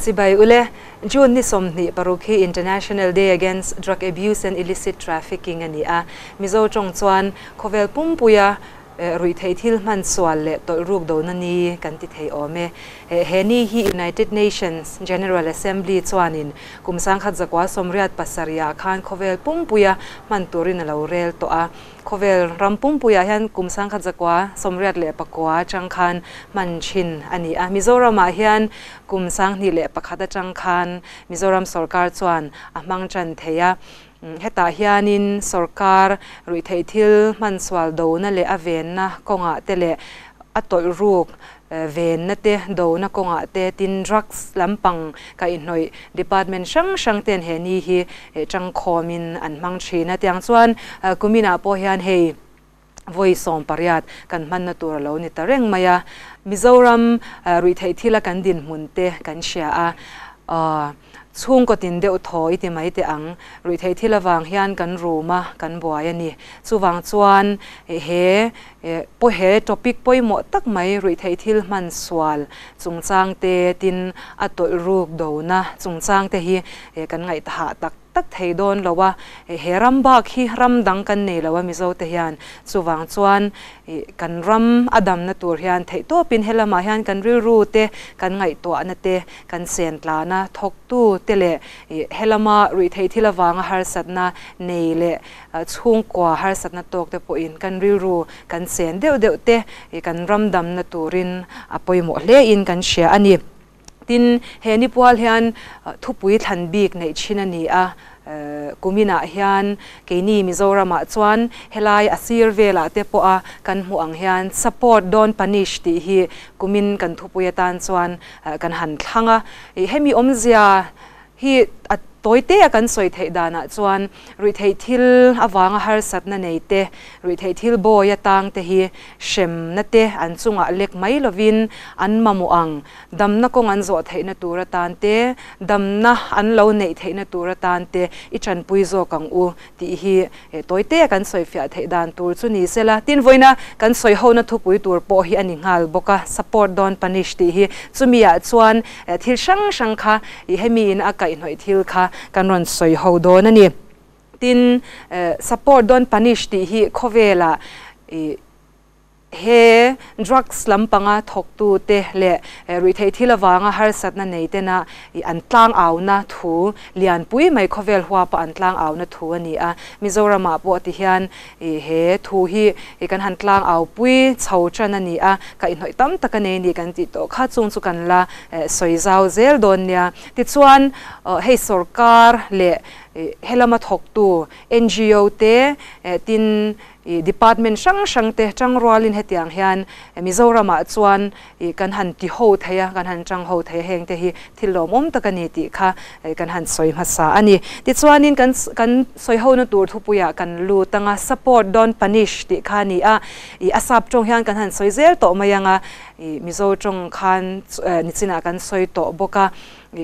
Sibai Ule, June ni som ni paruki International Day Against Drug Abuse and Illicit Trafficking ni a. Mizo chong kovel pumpuya, รุยไทยทิลมันสวนเลตัวรูปโดนนี้กันติไทยออเมเฮนี่ฮี United Nations General Assembly ชวนินกุมสังขจักว่าสมรียดปัสริยาคานคเวลปุ่มปุยมันตัวรินเลาเรลตัวคเวลรำปุ่มปุยเฮนกุมสังขจักว่าสมรียดเลปกัวจังคันมันชินอันนี้อะมิโซรามาเฮนกุมสังนี่เลปขัดจังคันมิโซรามสรการชวนอะมังจันเทีย hết heta in sarkar rui thei thil manswal do na le aven na konga ah te le atoi ruk eh, ven na te do na konga ah te tin drugs lâm ka cái noi department sang sang ten he ni hi chang eh, khomin an mang thina tiang chuan eh, kumina ah po hian hei voi som pariat kan man na tur lo ni tareng maya mizoram rui thei thila kan din mun te kan sia a ช่วงก็ตินเดียวถอยที่ไม่ต่อังรุ่ยไทยที่ระวังยันกันรูมากันบัวยนี่สุวางชวนเฮป่ยเฮท็อปิกปยหมดตักไม่รุ่ยไทยที่มันสวลจงจางเตตินอัตโตรูปดูนะจงจางเตฮีกันไง่าตักักเทียดอนแล้วว่าเฮรัมบักฮิรัมดังกันเนี่ยแล้วว่ามิโซเทียนสว่างชวนกันรัมอดัมนัตุเทียนเทียตัวเป็นเฮลมาเทียนกันริรูเตกันไงตัวนัตเตกันเซนตลานะทกตู้เตเล่เฮลมาริเทียที่ละวางฮาร์สันนะเนี่ยเล่ช่วงกว่าฮาร์สันนะตัวเตปอินกันริรูกันเซนเดียวเดียวเตกันรัมดัมนัตูรินอภัยหมดเลยอินกันเชียอันนี้ทินเฮนิพวลเฮียนทุบวิถันบีกในชินานีอา kumina hian keini mizoram a chuan helai asir vela te po a kan hmu ang hian support don punish ti hi kumin kan thupuya tan chuan kan han thlanga eh, hemi omzia hi toy te kan soi thei dana chuan rui thei thil awanga har sát na nei te rui thei thil boya tang te hi shem na te an chunga lek mai anh an mamu ang dam na kong an zo thei na tura tan te dam na an lo nei thei na tura tan te ít chan pui zo kang u thì hi e, thấy te kan soi fia đàn dan tur ní ni sela tin vui voina kan soi ho na thu pui tur po hi ani ngal boka support don panish ti hi chumia chuan e, thil sáng sáng kha i hemi in akai noi thil kha การรอนสอยหาดนั่นเองทินเอ่อ support don punish ที่เขเวล่า he drugs lampanga thoktu te le eh, rui thei thila wanga har satna nei te na an tlang aw na thu lian pui mai khovel hwa pa an tlang aw na thu ani a mizoram a po ti hian he thu hi kan han tlang aw pui chho chan ani a ka in hoi tam taka nei ni kan ti to kha chung chu kan la eh, soi zau zel don nia ti chuan eh, hei sarkar le helama thoktu ngo te tin department ช่างช่างเตะ่างรัวลินเฮติอังเฮียนมิโซรามาจวนกันหันที่โฮเทียกันหันจังโฮเทียงเตะฮีที่ลมอมตะกันเฮติค่ะกันหันสวยภาษาอันนี้ตทส่วนนินกันกันสวยโฮนตัวทุบุยกันลูตั้งอ่ะ support น o n p u n ติค่ะนี่อ่ะอีอาสับจงเฮียนกันหันสวยเซลโตมายังอ่ะมิโซจงคันนิตินากันสวยโตบุกะ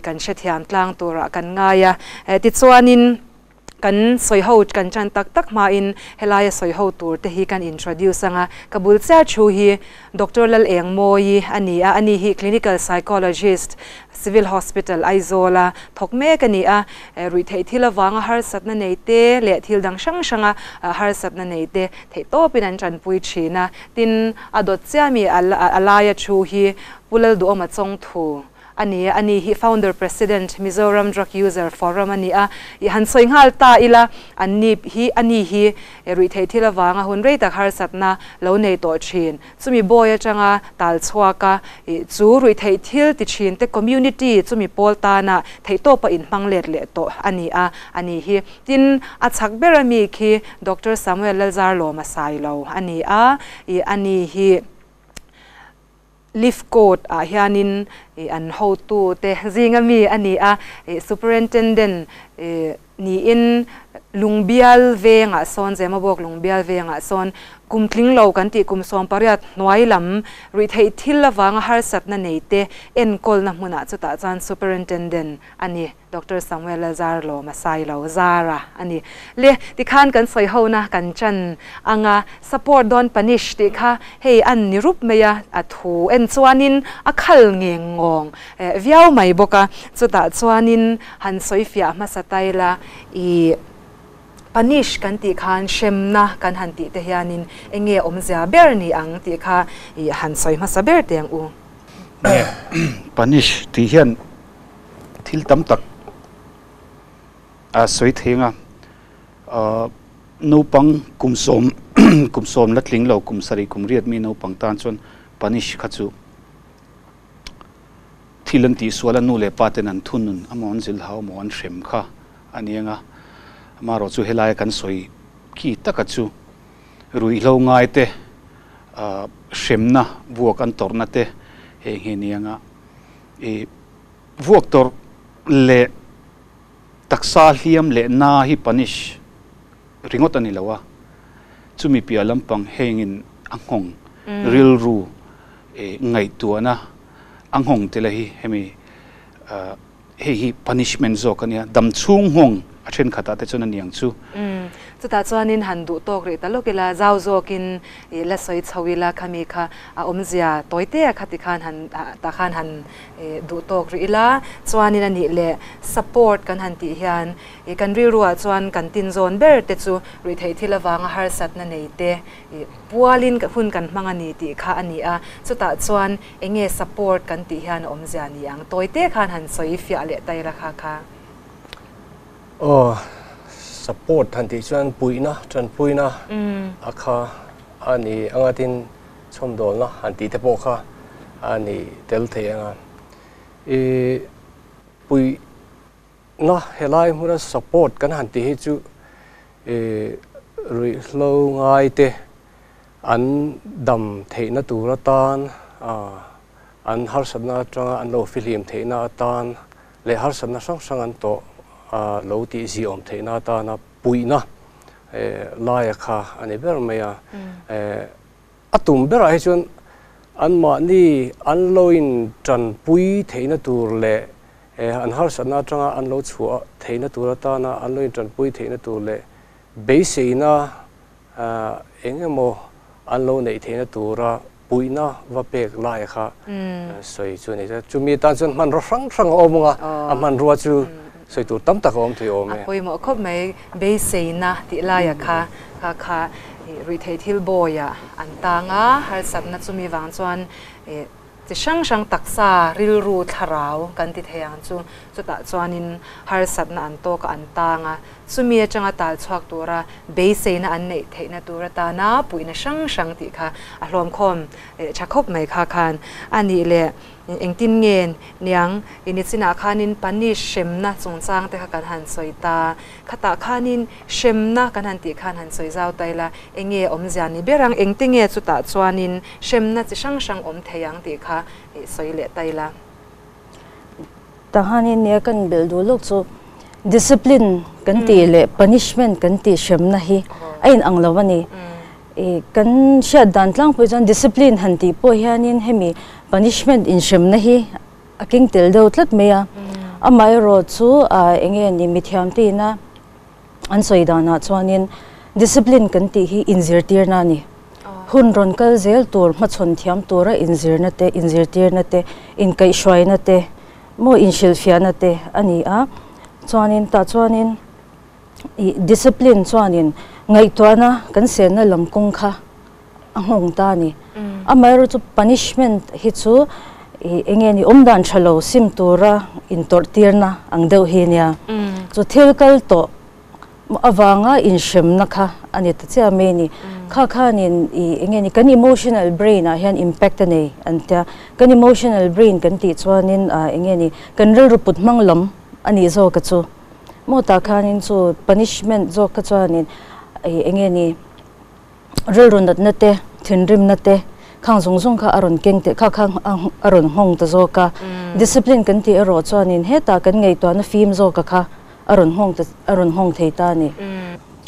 กันเชติอันตลางตัวกันง่ายอ่ะที่วนนินกันสอยหูกันจันตักตักมาอินเฮลายสอยหูตัวที่ฮีกันอินโทรดิวซังอ่ะกบุลเสียชูฮีด็อกเตอร์ลลเองโมยีอันนี้อ่ะอันนี้ฮีคลินิคอลไซโคโลจิสต์ซิวิลฮอสพิทอลไอโซลาทกเมกันนี้อ่ะรุ่ยเที่ยววังฮาร์สับนันเอเต้เลที่ดังช่างช่างอฮาร์สับนันเอเต้เที่ยวโป็นัันจันพุยชีนะทินอดอตเซียมีอัลอัลายชูฮีพูดเลดูอมาจงทู ani ani hi founder president mizoram drug user forum ani a i han soi ngal ta ila ani hi ani hi rui thei thila wanga hun rei tak har satna lo nei to chin chumi boya changa tal chhuwa ka chu rui thei thil ti chin te community chumi pol ta na thei to pa in mang let le to ani a ani hi tin a chak berami khi dr samuel lazar lo masai lo ani a i ani hi l i a f coat a hianin an ho tu te zinga mi ani a superintendent ni in lungbial ve nga ah son zema bok lungbial ve nga ah son kum tling lo kan ti kum som pariat noi lam ri thei thil lawang har sat na nei te en kol na hmuna ah chu ta chan superintendent ani dr samuel lazar lo masai lo zara ani le ti khan kan soi ho na kan chan anga support don panish ti kha hei an ni rup meya a thu en chuanin a khal nge ngong eh, viau mai boka chu ta chuanin han soifia ma sataila i ปนิชกันตีคานเชมนะกันหันตีเทียนินเองเออมเสียเบอร์นี่อังตีคาหันซอยมาสเบอร์เตียงอูปนิชตีเฮียนทิลตัมตักอาสวยเทียงอ่ะนูปังกุมสมกุมสมลัดลิงเหล่ากุมสรีกุมเรียดมีนูปังตานชนปนิชขัดจูที่ลันตีสวลนู่เลปาเตนันทุนนุนอมอนสิลฮาวมอนเชมค่ะอันนี้ไง ma ro chu helai kan soi ki taka chu rui lo ngai te a shemna vuak an torna te he he nianga e vuak tor le taksa hliam le na hi panish ringot ani lawa chumi pia lampang hengin angong mm. ril ru e ngai tuana angong telahi hemi uh, hei hi punishment zo kania dam chung hong mm. อชินขัดตาเตจุนั้นยังชูอืมจุดตาจวนินหันดูตกเรตลอดเวลาเจ้าโจกินเลสอยชาวิลาคามีคาอาอมเสียตัวเตะขัดติขันหันตาขันหันดูตกเรอีละจวนนั้นนี่เลยสปอร์ตกันหันติฮันกันรีรัวจวนกันตินโซนเบิร์ตเตจูรีเทที่ละวางฮาร์สัตนันเอเตปัวลินกับฟุ่นกันมังอันนี้ติขาอันนี้อ่ะจุดตาจวนเองเงยสปอร์ตกันติฮันอมเสียนี่ยังตัวเตะขันหันสอยฟิอาเลตไตรละค่ค่ะ ờ support thằng thì chuyên bùi nó chuyên bùi nó à kha anh thì anh tin xong đồ nó anh thì thế bộ kha anh thìtel thế anh ý bùi nó hệ lại muốn là support cái hàng thì hết chứ rồi lâu ngay thế anh đầm thế nó tụ nó tan à anh har sẵn nó cho anh lo phim thế nó tan lấy har sẵn nó sẵn sàng anh tổ lâu tí gì ông thấy na ta na bụi na lai kha anh ấy biết mấy à à tụm biết ai chuyện anh mà đi anh loin trần bụi thấy na tu lệ anh har sẵn na trong anh lâu chùa thấy na tu ta na anh loin trần bụi thấy na tu lệ basic na à anh mô anh lâu này thấy na tu ra bụi na và bẹt lại kha soi chuyện này chúng mi ta chuyện mình răng răng ôm ngà mình ruột chứ สวยตัวตั้มตะกองที่โอเมอ่ะคุยหมอคบไม่เบสเนะติลายค่ะค่ะค่ะรีเททิลบอยอ่ะอันต่างอ่ะฮาร์สับนัุมีวัง่วนจะช่างช่างตักซาริลรูทาราวกันติดเฮียงจุจุด่วนินฮาร์สับนันโตกอันต่างอ่ะสุมีจังอาตัดชวกตัวระเบสเนะอันเนเทนตัวระตานาปุยนะช่างช่างติค่ะอารมณ์คมชักคบไม่ค่ะคันอันนี้เลย eng tin ngen niang ini china khanin pani shemna chungchang te kha kan han soita khata khanin shemna kan han ti khan han soi zau taila enge om zia ni berang eng tinge chu ta chuanin shemna chi sang sang om theyang ti kha soi le la, ta hanin ne kan bel du lok chu discipline kan ti mm. le punishment kan ti shemna hi ain ang lawani mm. e eh, kan sha dan tlang poison discipline han ti po hianin hemi punishment in shimna hi a king do tlat me ya a mai ro chu a enge ni mi thiam ti na an na chuanin discipline kan ti hi injir tir na ni hun ron kal zel tur ma chon thiam tura injir na te injir tir na te in kai shwai na te mo in shil na te ani a chuanin ta chuanin discipline chuanin ngai to na kan se na lam kha ahong ta ni amayru tsu punishment hitsu ingeni omdan chalow simtu ra intortirna angdaw hi niya tsu thilkal to ava nga inshimna kha anita tsi ameni kaka nini ingeni kan emotional brain a hiyan impact nay anitya kan emotional brain kan titso anini kan rilru putmang lam anizo katsu mota kaka nini tsu punishment zo เทนริมนัตเตข้างสงสงข้าอรุณเก่งเตข้าข้างอรุณห้องตะโจกะดิสซิปลินกันที่อรอชวนินเฮตากันไงตัวนั้นฟิล์มโจกาค่ะอรุณห้องตะอรุณห้องเทตานี่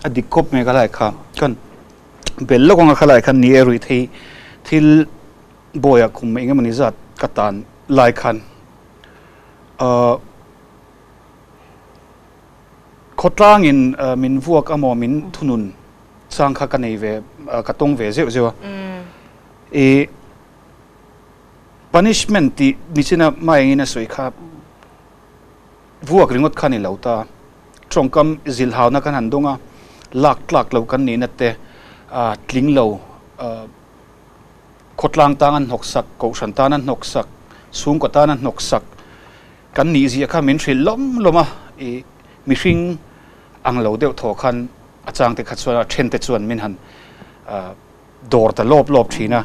อดีคบเมฆอะไรค่ะกันเบลล์กงอะไรคันนี้รุยที่ที่บอยคุมเองมันนิสัตกตานลายคันเอ่อขดร่างอินมินฟวกอมอมินทุนุน sang khác cái này về cái tông về dễ dễ cái punishment thì như thế nào mà anh ấy nói khá vua cái ngót khăn lâu ta trong cam zil hào na kan hành động à lạc lạc lâu kan nín nát à tling lâu uh, khốt lang ta ngăn học sắc cậu sản ta ngăn học sắc xuống của ta ngăn học sắc kan ní gì cái mình sẽ lắm lắm à cái, mình sinh ăn lâu đều thọ khăn อาจารย์แต่ขัดส่วนเทรนแต่ส่วนมินหันดอร์แต่ลบลบทีนะ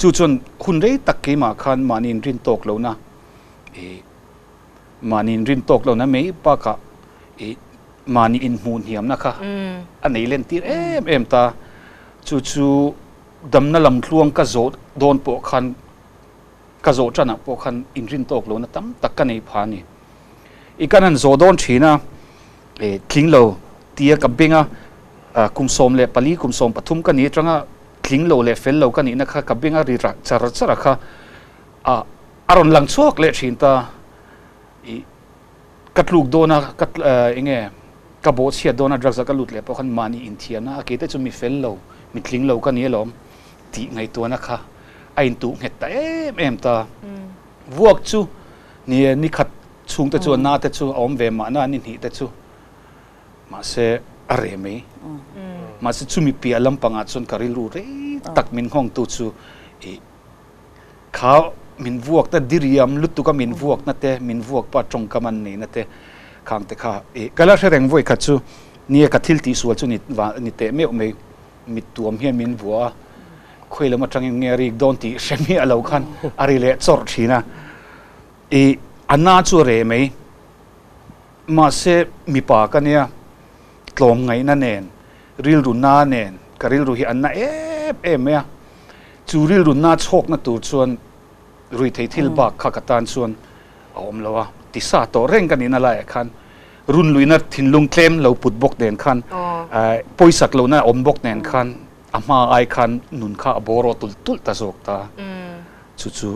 จู่จนคุณได้ตะกี้มาคันมานินรินตกแล้วนะเอมานินรินตกแล้วนะไม่ปากะเอมานินมูนเหียมนะคะอันนี้เล่นตีเอ็มเอ็มตาจู่จูดำน้ำลำคลวงกระโจดโดนปวกคันกระโจดจันะปวกคันอินรินตกแล้วนะตั้มตะกันไอ้พานี่อีกการนั้นโจดโดนทีนะเอทิ้งเราเตียกับเบงอ่ะคุมโสมเลปลีคุมโสมปทุมกันนี้ตรงอ่ะิ้งโลเลเฟลโลกันนี้นะคะกับเบงอารีรักจารัสระค่ะอารมณ์หลังชวกเลชินตากัดลูกโดนะกัดเอ่อยางเงกับโบเชียโดนะดรักษากลุดเลยเพราะคันมานีอินเทียนะเกิดจะมีเฟลโลมีคลิ้งโลกันนี้ล้อมตีไงตัวนะคะไอ้ตุงเหตุเอ็มเอ็มตาวกจูนี่นี่ขัดชุงแต่จวนนาแต่จูอมเวมานานี่นี่แต่จูมาเส areme masa chumi pialam panga chon karilu re tak min hong tu chu e kha min vuak ta diriam lutu ka min vuak na te min vuak pa chong kaman ni na te khang te kha e kala shereng voi kha chu ni ka thil ti sual chu ni ni te me me mi tuam he min vua khoi lama chang nge ri don ti shemi alo khan ari le chor thina e anna chu re mai ma se mi pa ka ne ลมไงนั่นเองริลรุน่าเนนกริลรุฮิอันนาเอฟเอเมียจูริลรุน่าโชคนะตูชวนรุยเททิลบักขากตานชวนเอาอมลวะติสาตเร่งกันนี่นั่นแหละคันรุ่นลุยนัดทินลุงเคลมเราปุดบกเด่นคันปุยสักเราหน้าอมบกเด่นคันอามาไอคันนุนข้าบอรตุลตุลตาโศกตาช่จช่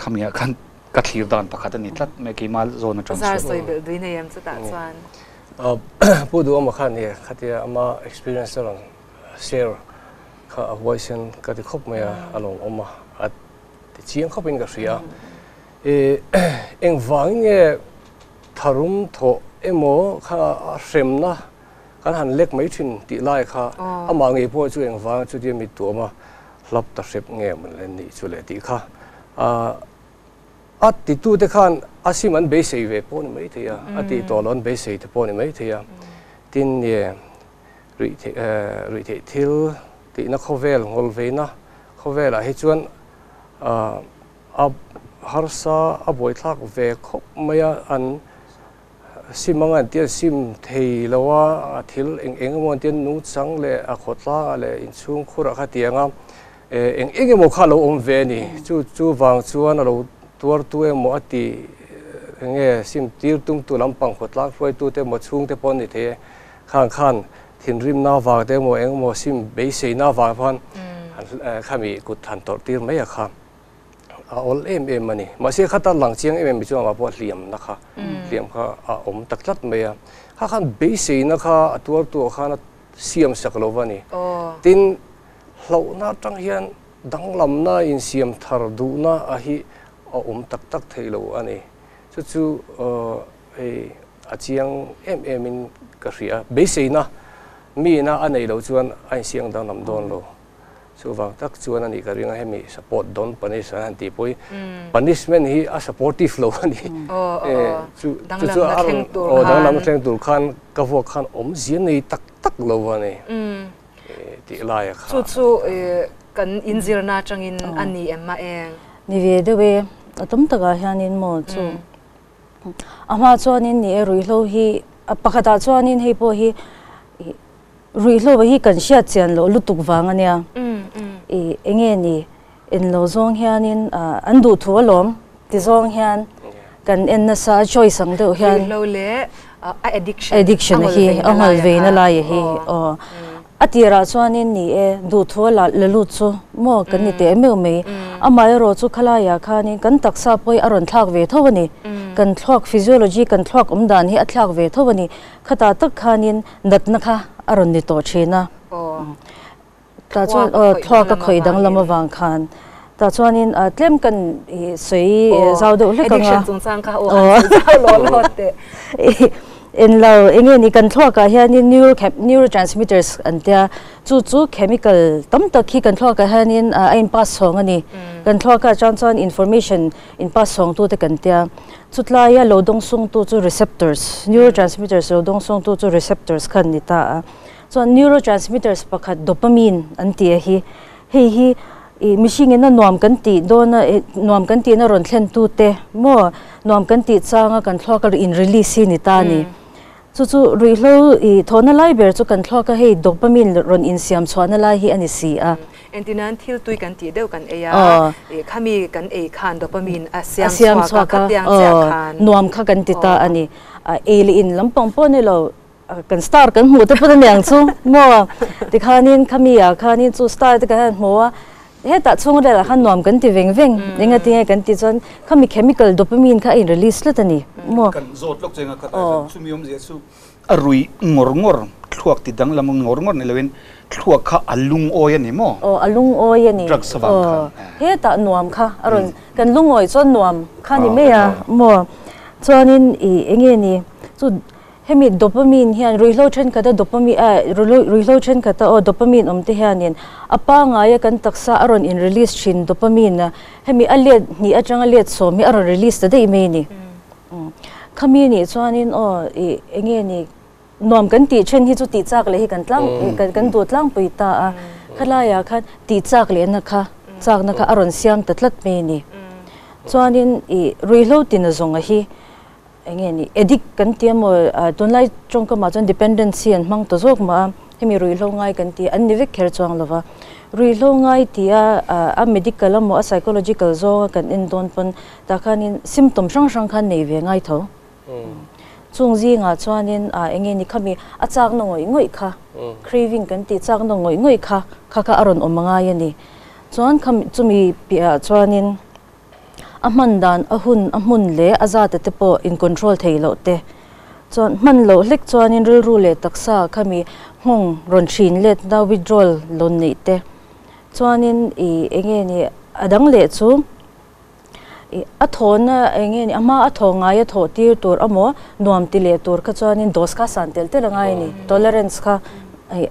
ขมียคันกัดหิวดานประกันนิดลัดเมื่อกี้มาโซนจังสุดรดีนีมสตาร์วนพูดว่ามาขั้นเนี่ยขั่อามาเอ็กซ์เพรียร์สตอนเชีื่อข้า v o ย c e นั้นที่ครบเมียอารมณ์อากมาแต่ชี้งเข้าไปงั้สิอ่ะเออเองฟังเงี้ยทารุ่มโถเอ็มโมข้าเิมนะกันหันเล็กไม่ถึงตีไล่ข้าอาอมาเงี้ยพวกช่วยเอ็งฟังช่วยที่มีตัวมาลับตัดเซ็เงี้ยเหมือนเล่นนี่ช่วยเลยตีข้าอ่าติดตัวที่ขั้น asiman be se ve pon mai thì ya ati tolon be se te pon mai te ya tin ye ri te ri te til nó na về ngol ve na khovela he chuan a ab har sa a boi thak ve khop mai anh sim mangan tian sim thei lawa thil eng eng mon tian nu chang le a khotla le in chung khura kha tianga eng eng mo kha lo om ve chú chu chu wang chuan lo tuar tu emo ati เงี้ยซิมตีรตุ้งตุลำปังขดลักไฟตัวเต็มดช่วงเต็มปนนีเทข้างข้างทินริมนาวางเต็มหมเองหมดซิมเบสีนาวางพันข้ามีกุดทันตอตีรไม่อกค่ะอาอลเอ็มเอ็มมันนี่มาเสียขัดหลังเชียงเอ็มเอ็มช่วงมาพอเหลี่ยมนะคะเหลี่ยมค่ะอาอมตักจัดไม่อะข้าข้างเบสีนะคะตัวตัวข้างเสียมสักโลวันนี่ตินเหล่าน่าจังเฮียนดังลำน่าอินเสียมทารดูน่าอ่ะฮิอาอมตักตักเทโลอันนี้ chu chu e a chiang em em in ka ria be se na mi na đâu lo anh ai siang đang làm don lo chú chu chú anh chuan ani ka ringa hemi support don panis an ti poi mm. punishment hi a supportive lo ani mm. oh, oh, e eh, chu oh. chu chu ang o dang nam thleng tur khan ka vo khan om zian nei tak tak lo ani mm. eh, ti lai kha chu chu eh, kan inzirna anh, ani emma eng ni ve de we atum hiện in mo chu Ama chuanin ni e eh, rui lo hi, ah, pakata chuanin hei po hi, rui lo hi atira chwani ni e du thola lelu chu mo kan te me me a mai e ro chu kan taksa poi aron thak ve kan thok physiology kan thok umdan hi athlak ve thobani khata tak khanin natna kha aron oh. ta chu thok ka uh, khoi dang lama wang khan ta chwani a uh, kan eh, eh, oh. addiction in lo enge ni kan thlo ka hian ni neural neurotransmitters an tia chu chu chemical tam tak hi kan thlo ka hian in a in pass song ani kan thlo ka chan chan information in pass song tu te kan tia chutla ya lo dong sung tu chu receptors neurotransmitters lo dong sung tu chu receptors khan ni ta so neurotransmitters pakhat dopamine an tia hi hei hi mishing ena nuam kan ti do na nuam kan ti na ron thlen tu te mo nuam kan ti changa kan thlo ka in release ni ta ni mm. chu chu rui hlo i thona lai ber chu kan thlo ka he dopamin ron in siam chhona lai hi ani si a antinan thil tui kan ti deu kan eya e khami kan e khan dopamin a siam chhua ka khatyang cha khan nuam kha kan ti ta ani a el in lampong po ne he eh, ta chung re la khan hmm. eh, hmm. mo oh. om ngor ngor ngor ngor hemi dopamine hian ruilo chen kata dopamine eh, ruilo ruilo chen kata o oh, dopamine umte hianin apa nga ya kan taksa aron in release chin dopamine hemi alet ni atanga let so mi aron release da dei meini khami ni chuanin o e enge ni nom kan ti chen hi chu ti chak le hi kan tlang hmm. kan kan do tlang puita a ah. hmm. khala ya khat ti chak le na kha hmm. chak na kha aron siam tatlat meini chuanin e ruilo tin zonga hi ngeni edik kan ti mo don lai chong ka ma chon dependency and mang to zok ma himi ru lo ngai kan ti an ni ve kher chong lo ba ru lo ngai ti a a medical mo a psychological zo kan in खमी pon ta khan in symptom khan nei ve ngai tho mm. chung nga chuan in a ni a ngoi ngoi kha mm. craving kan ti ngoi ngoi kha kha aron o nga ya ni chuan aman dan ahun amun le azat te in control thei lo te chon man lo lek chon in rul rule taksa khami hong ron chin let da withdrawal lon nei te chon in e enge ni adang le chu e athon enge ni ama athong a ya tho ti tur amo nuam ti le tur kha chon in dos ka santel te langai ni tolerance kha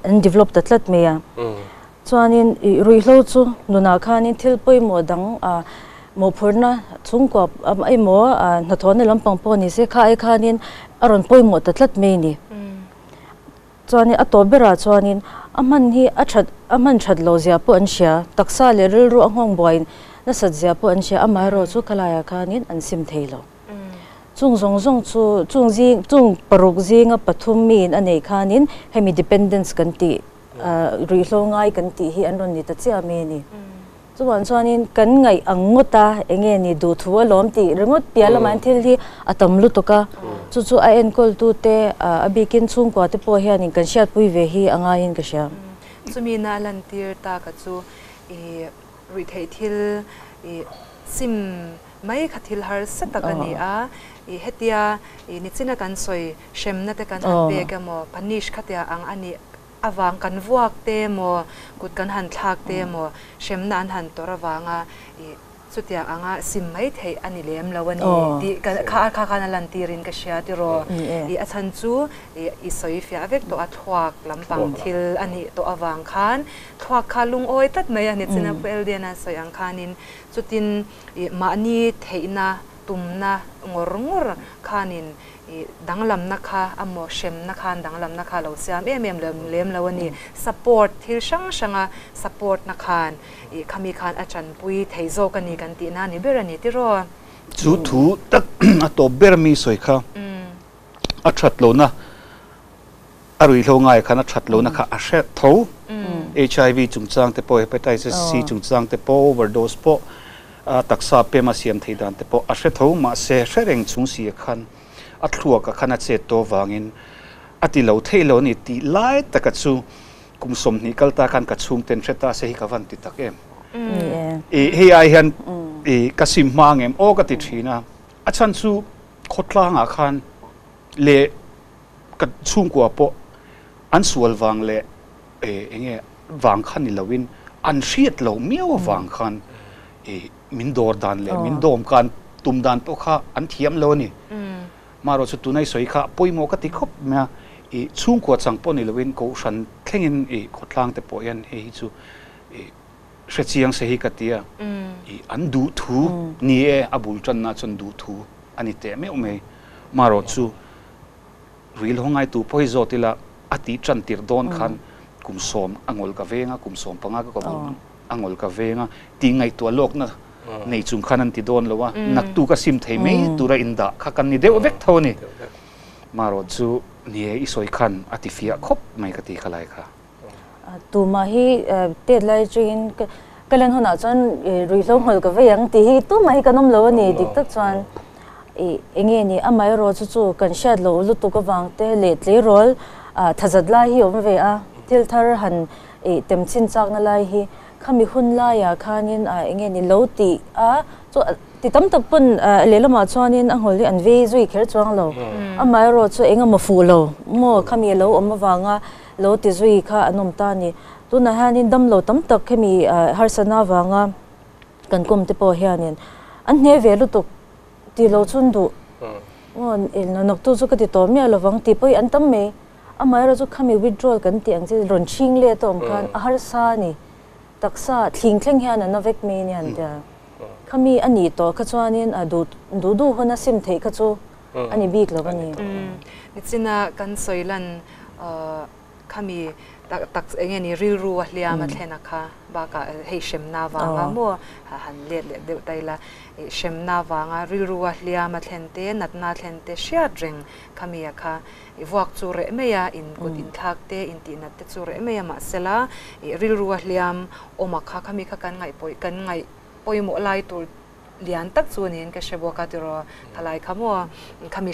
and develop that let me ya mm. chon in ruihlo chu nuna khani thilpoi mo dang a mo phorna chung ko ai mo na thon ne lampang po ni se khai khanin aron poi mo tatlat me ni chani a tobera chanin aman hi a that aman that lo zia po an sha taksa le ril ru angong boin na sa zia nga pathum min anei hemi dependence kan ti ri hi anron ni ta chi zuwan chuanin kan ngai anguta enge ni do thuwa lomti rengot pial man thil hi atam lu toka chu tu te abikin chung kwa te po hianin kan pui ve hi anga in ka sha chumi na lan tir ta ka e, e, sim mai ah. a i e, hetia te kan ah. mo panish khatia วังกันวกเตมกุดกันหันทากเตมเชมนานหันตัวระวางอ่ะสุดท้ายอ่ะงสิไม่ใช่อันนี้เลี้ยมแล้ววันนี้ที่การข้าข้านันตีรินกษัตริย์รออีอาจารย์จูอีสอยฟิอาเวกตัวทวักลำปังทิลอันนี้ตัวอวังคันทวักคาลุงโอ้ยตัดไม่อันนี้สินาเปลเดียนะสอยอังคันินสุดทินมาอันนี้เทินะตุมนะงอรงอรคันินดังลำนะคะอโมเชมนะคะดังลำนะคะเราเสียมเอ็มเอ็มเลมเลมแล้ววันนี้สปอร์ตที่ช่างช่างอ่ะสปอร์ตนะคะอีขมีการอาจารย์ปุยไทยโซกันนี่กันตีน่านี่เบรนี่ที่รอจูทูตักอตัตเบรมีสวยค่ะอัชัดโลนะอรุยโลง่ายค่ะอัชัดโลนะคะอัเชตทูเอชไอวีจุงจางเตโปเฮปไตซิสซีจุงจางเตโปโอเวอร์โดสโปตักซาเปมาเสียมไทยดันเตโปอัเชตทูมาเซเชเร่งจุงเสียคันอัตรากับคณะเจตัววางินอัติเหลวเที่นี่ตีไล่ตะกัดซูคุ้มสมนิกลตาการกัดซูงเต็นเชตตาเสหิกวันติตะเอ็มเอเฮียเฮนเอกสิมมางเอ็มโอกติชีนะอัชันซูขดล่างอาคารเล่กัดซูงกว่าปออันสวลวางเล่เอเงี้ยวางขันนี่เลวินอันเชียดเหลาเมียววางขันเอมินดอร์ดันเล่มินดอมการตุ่มดันโตข้าอันเทียมเลวนี่มาเราชุดตัวในสวยค่ะปุยโมกติคบเมียอีช่วงกวดสังปนิลวินกูฉันเข่งอินอีขดลางแต่ปอยันเฮีจูอีเสียเียงเสียกติยาอีอันดูทูนี่เออบุลจันนาจันดูทูอันนี้แต่ไม่เอาไหมมาเราสูรีลหงายตัวพ่อยจซติละอติจันติรดอนขันกุมสอมอังอลกาเวงะกุมสอมปังะก็บุลอังอลกาเวงะตีไงตัวโลกนะ nei chung khanan ti don lo wa mm. nak tu ka sim thei mei mm. tura in da kha kan ni deu vek tho ni maro chu ni e isoi khan atifia khop mai ka ti khalai kha à, tu ma hi à, te lai chin kalen hona chan rui lo ngol ka ve yang ti hi tu ma hi kanom lo ni dik tak chan e enge ni amai ro chu chu kan shat lo lu tu ka wang te le tle rol à, thazadla hi om ve a til thar han e temchin chak na lai hi khăm mi hun lai à khan in à nghe ni lâu tì à cho ti tam tập pun à lê lama chuan in ang hol li an ve zui kher chuang lo mm. Mm. a mai ro chu enga ma fu lo mo kham mi lo om wa nga lo ti zui kha anom ta ni tu na han in dam lo tam tak khami har sana wa nga kan kum te po hianin an hne ve lu tu ti lo chun du ngon mm. il e, na nok tu chu ka ti to mi lo wang ti poi an tam me a mai ro chu khami withdrawal kan ti ang chi ron ching le tom kan har sa ni taksa thing thing hian na vek me ni an da hona sim the kha chu ani bik lo ba tak tak engen ni ril ru wa hliam a thlena kha ba ka he shem na wa wa mo han le le de tai la shem na wa nga ril ru wa hliam a thlen te nat na thlen te sha dreng khami ya kha i wak chu re me ya in ko din thak te in ti nat re me ya ma sela ril ru wa hliam o ma kha khami kha kan ngai poi kan ngai ka shebo ka ti ro thalai kha mo khami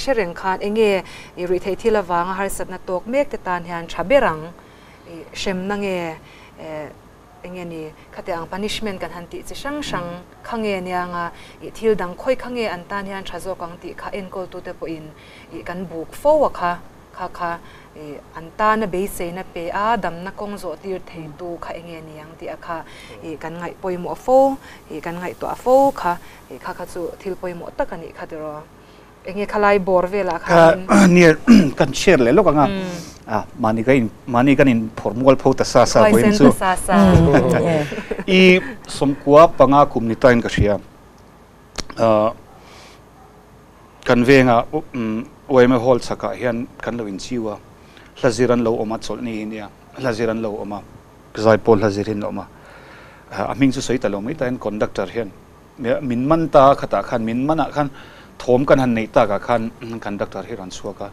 i ri thai thila nga har na tok te tan hian thaberang shem nang e eh, nge ni kate ang punishment kan hanti chi shang shang khang e nya nga thil dang khoi khang e an tan hian thazo kang ti kha en ko tu te po in kan book fo wa kha kha kha an ta na be se na pe a dam na kong zo ti the tu kha e nge ni ang ti a kha kan ngai poi mo fo to a fo kha kha kha chu thil เองี้ยคลายบอร์เวลาค่ะเนี่ยกันเชื่อเลยลูกอ่ะอ่ะมานี่ก็อินมานี่กันอินฟอร์มูลพูดซาซาไปนี่สูอีสมควาปังอาคุมนิตาอินก็เอ่ยกันเวงอ่ะโอเยไม่ฮอลสักอ่ะเฮียนกันเราินซิวะลาซิรันโลออกมาสดนี่เนี่ยลาซิรันโลออมากระจายพอลลาซิรินออกมาอ่ามิงสุสัยตลอรไม่แต่งคอนดักเตอร์เฮียนมินมันตาขตาขันมินมันอ่ะขันทมกันหันในตากขันกันดักตาร์ฮิรันสวกะ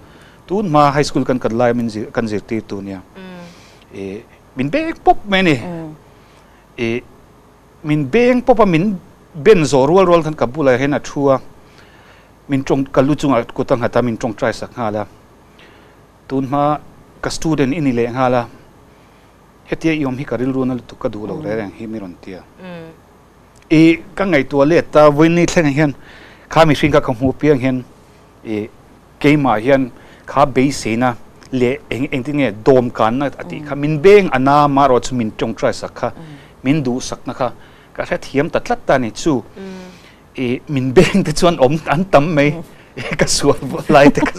ตูนมาไฮสคูลกันกันไลมินกันจิตีตูเนี่ยเอมินเบงปุ๊บแม่เนี่เอมินเบงปุ๊บมินเบนโซรัวรัวทันกับบุลลให้นัทัวมินจงกัลุจุงกุตั้งหัตามินจงใจสักฮาละตูนมากับสตูเดนอินิเลฮาละเฮตียอมฮิการิลรูนัลตุกกดูเราแรงฮิมิรันเตียเอกังไงตัวเลตตาวินนี่แค่ไหนข้ามีสิ่งก็คงหูเพียงเห็นเกมาเห็นข้าเบสีนะเลี้ยเองเองที่เนี่ยโดมกันนะอดีข้ามินเบงอนามารามินจงใจสักข้ามินดูสักนะคะก็แค่เทียมตัดลัดตาเนี่ยจู่เอมินเบงแต่ชวนอมอันตั้มไหมก็สวดลายแต่ก็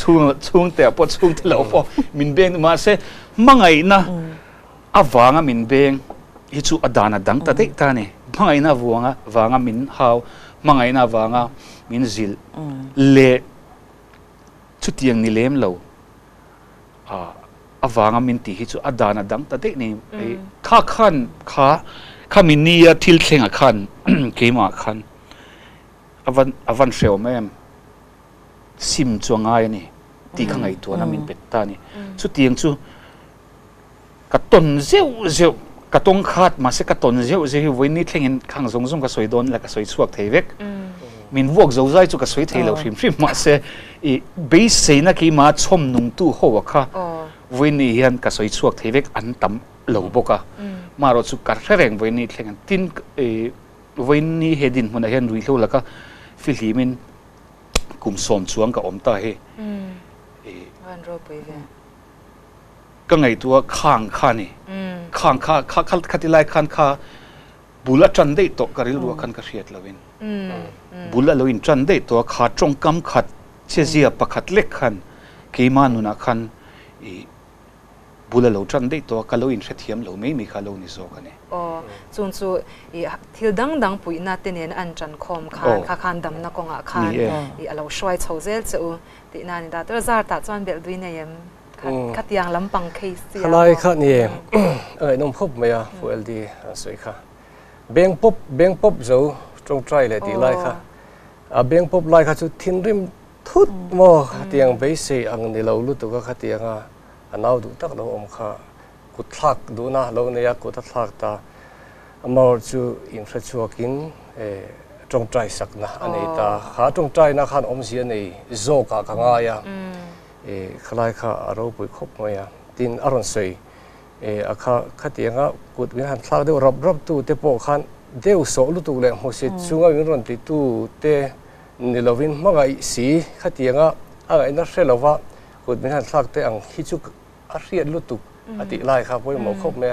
ช่วงช่วงแต่พอช่วงที่เราพอมินเบงมาเสมังไงนะอาวางมินเบงฮิจูอดานะดังตัดเด็กตาเนี่ยมังไงนะวางวางมินฮาว mangai na wanga min zil mm. le chutiang ni lem lo a ah, awanga min ti hi chu adana dang ta te nè mm. eh, kha khăn kha kha mình ni a thil thlenga khăn kema khan avan avan sheo mềm sim chuanga nè ti khangai mm. tu na min pet ta ni chutiang chu ka ton zeu zeu กระตงขาดมาสิกระตนเจ้าเจ้าวันนี้เท่งเห็นข้างซงซงกระสวยโดนและกระสวยสวกเทเวกมินวกเจ้าใจจุกระสวยเทเราฟิมฟิมมาเสอีเบสเซนักีมาชมนุ่งตู้หัวค่ะวันนี้เห็นกระสวยสวกเทเวกอันต่ำเหลวบกะมารถสุกัดแรงวันนี้เท่งตินวันนี้เฮดินมันเห็นรุ่ยเท่าแล้วก็ฟิลิมินกลุ่มสมสวงกับอมตาเฮวันรบไปกันก็ไงตัวข้างข้านี่ข้างข้าข้าขัดไล่ข้างข้าบุลจันได้ตกกันรู้ว่าขันกระเสียดลวินบุลาลวินจันได้ตัวขาจงกำขัดเชียเสียประขัดเล็กขันกีมานุนักขันบุลเราจันได้ตัวกะเราินเสถียมลรไม่มีขาเวนิโซกันเนีโอ้ส่วนส่วนอีทิลดังดังปุ๋ยนาเตเนนอันจันคอมขานขาคานดำนักงอาขานอีเราช่วยชาวเซลเซอตีนานดาตัวซาร์ตัดจวนเบลดุยเนีมคัดยางลำปังเคสีอลายคัดนี่เออนุ่มพบไหมอ่ะฟูเอลดีสวยค่ะเบียงปบเบียงปบเจ้าตรงใจเลยดีลรค่ะเบียงปบลรค่ะจุดทิ้งริมทุดมอคัดยางเบสีอังนี่เราลุตุก็คัดยางอ่ะอันเราดูตักเราอมค่ะกุดทักดูนะเราเนี่ยกุดทักตามาจูอินฟราชักินเองใจสักนะอันนี้ตาหาตรงใจนะคันอมเสียนี่โจกะกังอายาคลายข้าเราปุยคบเมียตินอรุนสุยเออข้าข้าเตียงก็กุดวิหารคลาเดียวรับรับตู้เตโปขันเดียวสอลุตุเลงหัวเสียช่วงวิรญณติตู้เตนิลวินมังไอสีข้าเตียงก็อะไรนั่นเสลว่ากุดวิหารคลาเตอังฮิจุกอาเรียนลุตุอติไล่ครับว่หมอคบเมีย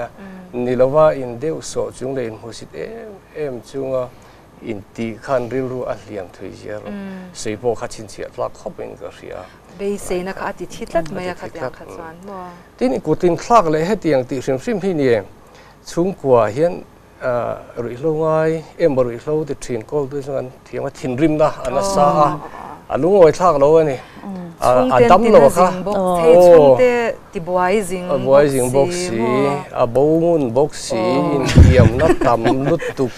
นิลว่าอินเดียวสอจุงเลงหัวเสีเอ็มเอ็มจุงก่อินตีขันริลรู้อัลเลียมทุยเจอ์สิบโปขัดชินเสียคลกคบเป็นกระเสีย bây giờ nó khá tít hít lắm mà khá tiếng khá tin cụ tin khác lại hết tiếng tiếng sim sim hi nè chúng của hiện rồi lâu ngay em mà rồi lâu thì thuyền cô tôi rằng thì mà thuyền rim đó anh xa à lúc ngồi khác lâu nè à đâm lâu khá ô thì bói zing bói zing boxi à bông boxi điểm nó tầm lút tục